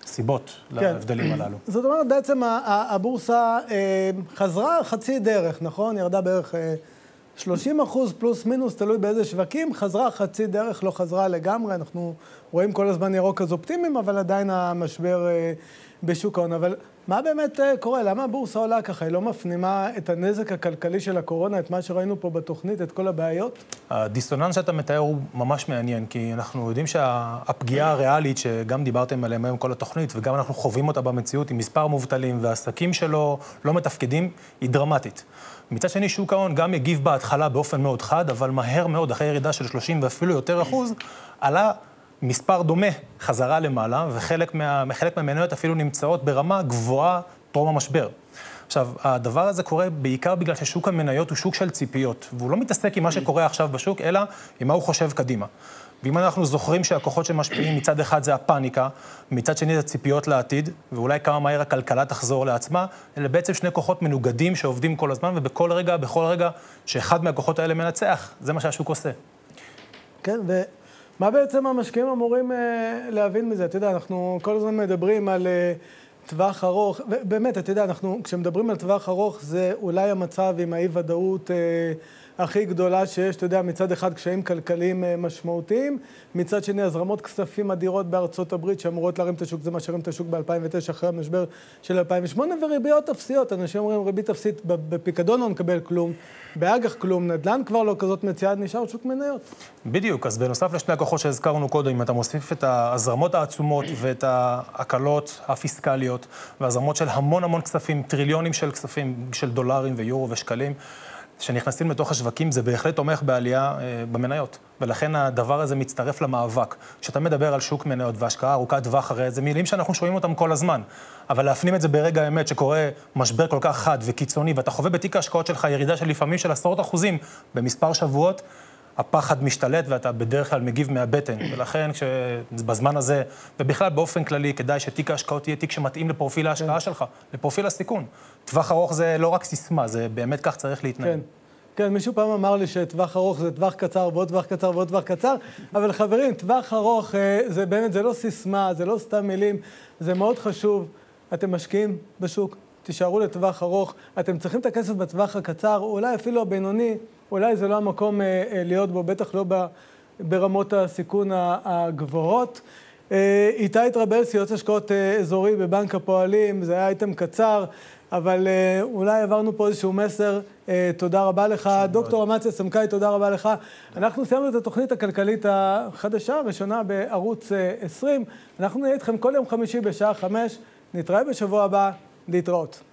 [SPEAKER 8] הסיבות כן. להבדלים הללו.
[SPEAKER 1] זאת אומרת, בעצם הבורסה אה, חזרה חצי דרך, נכון? ירדה בערך 30 אה, אחוז פלוס מינוס, תלוי באיזה שווקים, חזרה חצי דרך, לא חזרה לגמרי. אנחנו רואים כל הזמן ירוק אז אופטימיים, אבל עדיין המשבר בשוק ההון. אבל מה באמת אה, קורה? למה הבורסה עולה ככה? היא לא מפנימה את הנזק הכלכלי של הקורונה, את מה שראינו פה בתוכנית, את כל הבעיות?
[SPEAKER 8] הדיסוננס שאתה מתאר הוא ממש מעניין, כי אנחנו יודעים שהפגיעה הריאלית, שגם דיברתם עליהם היום כל התוכנית, וגם אנחנו חווים אותה במציאות עם מספר מובטלים, והעסקים שלו לא מתפקדים, היא דרמטית. מצד שני, שוק ההון גם הגיב בהתחלה באופן מאוד חד, אבל מהר מאוד, אחרי ירידה של 30 ואפילו יותר אחוז, עלה מספר דומה חזרה למעלה, וחלק מה, מהמניות אפילו נמצאות ברמה גבוהה טרום המשבר. עכשיו, הדבר הזה קורה בעיקר בגלל ששוק המניות הוא שוק של ציפיות, והוא לא מתעסק עם מה שקורה עכשיו בשוק, אלא עם מה הוא חושב קדימה. ואם אנחנו זוכרים שהכוחות שמשפיעים מצד אחד זה הפאניקה, מצד שני זה ציפיות לעתיד, ואולי כמה מהר הכלכלה תחזור לעצמה, אלה בעצם שני כוחות מנוגדים שעובדים כל הזמן, ובכל רגע, בכל רגע שאחד מהכוחות האלה מנצח, זה מה שהשוק עושה.
[SPEAKER 1] כן, ו... מה בעצם המשקיעים אמורים uh, להבין מזה? אתה יודע, אנחנו כל הזמן מדברים על uh, טווח ארוך, ובאמת, אתה יודע, אנחנו, כשמדברים על טווח ארוך, זה אולי המצב עם האי-ודאות uh, הכי גדולה שיש, אתה יודע, מצד אחד קשיים כלכליים uh, משמעותיים, מצד שני הזרמות כספים אדירות בארצות הברית שאמורות להרים את השוק, זה מה שהרים את השוק ב-2009 אחרי המשבר של 2008, וריביות אפסיות, אנשים אומרים ריבית אפסית בפיקדון לא נקבל כלום. באג"ח כלום, נדל"ן כבר לא כזאת מציאה, נשאר שוק מניות.
[SPEAKER 8] בדיוק, אז בנוסף לשני הכוחות שהזכרנו קודם, אם אתה מוסיף את ההזרמות העצומות ואת ההקלות הפיסקליות, והזרמות של המון המון כספים, טריליונים של כספים, של דולרים ויורו ושקלים, שנכנסים לתוך השווקים, זה בהחלט תומך בעלייה אה, במניות. ולכן הדבר הזה מצטרף למאבק. כשאתה מדבר על שוק מניות והשקעה ארוכת טווח, הרי זה מילים שאנחנו שומעים אותם כל הזמן. אבל להפנים את זה ברגע האמת, שקורה משבר כל כך חד וקיצוני, ואתה חווה בתיק ההשקעות שלך ירידה של לפעמים של עשרות אחוזים במספר שבועות, הפחד משתלט ואתה בדרך כלל מגיב מהבטן. ולכן בזמן הזה, ובכלל באופן כללי, כדאי שתיק ההשקעות יהיה תיק שמתאים לפרופיל ההשקעה כן. שלך, לפרופיל הסיכון. טווח ארוך זה לא רק סיסמה, זה באמת כך צריך להתנהל.
[SPEAKER 1] כן. כן, מישהו פעם אמר לי שטווח ארוך זה טווח קצר ועוד טווח קצר ועוד טווח קצר, אבל חברים, טווח ארוך אה, זה באמת, זה לא סיסמה, זה לא סתם מילים, זה מאוד חשוב. אתם משקיעים בשוק, תישארו לטווח ארוך, אתם צריכים את הכסף בטווח הקצר, אולי אפילו הבינוני, אולי זה לא המקום אה, אה, להיות בו, בטח לא ברמות הסיכון הגבוהות. איתי טרבלסי, יועץ השקעות אזורי בבנק הפועלים, זה היה אייטם קצר. אבל אולי עברנו פה איזשהו מסר. תודה רבה לך. דוקטור אמציה סמכאי, תודה רבה לך. אנחנו סיימנו את התוכנית הכלכלית החדשה, הראשונה בערוץ 20. אנחנו נהיה איתכם כל יום חמישי בשעה חמש. נתראה בשבוע הבא. להתראות.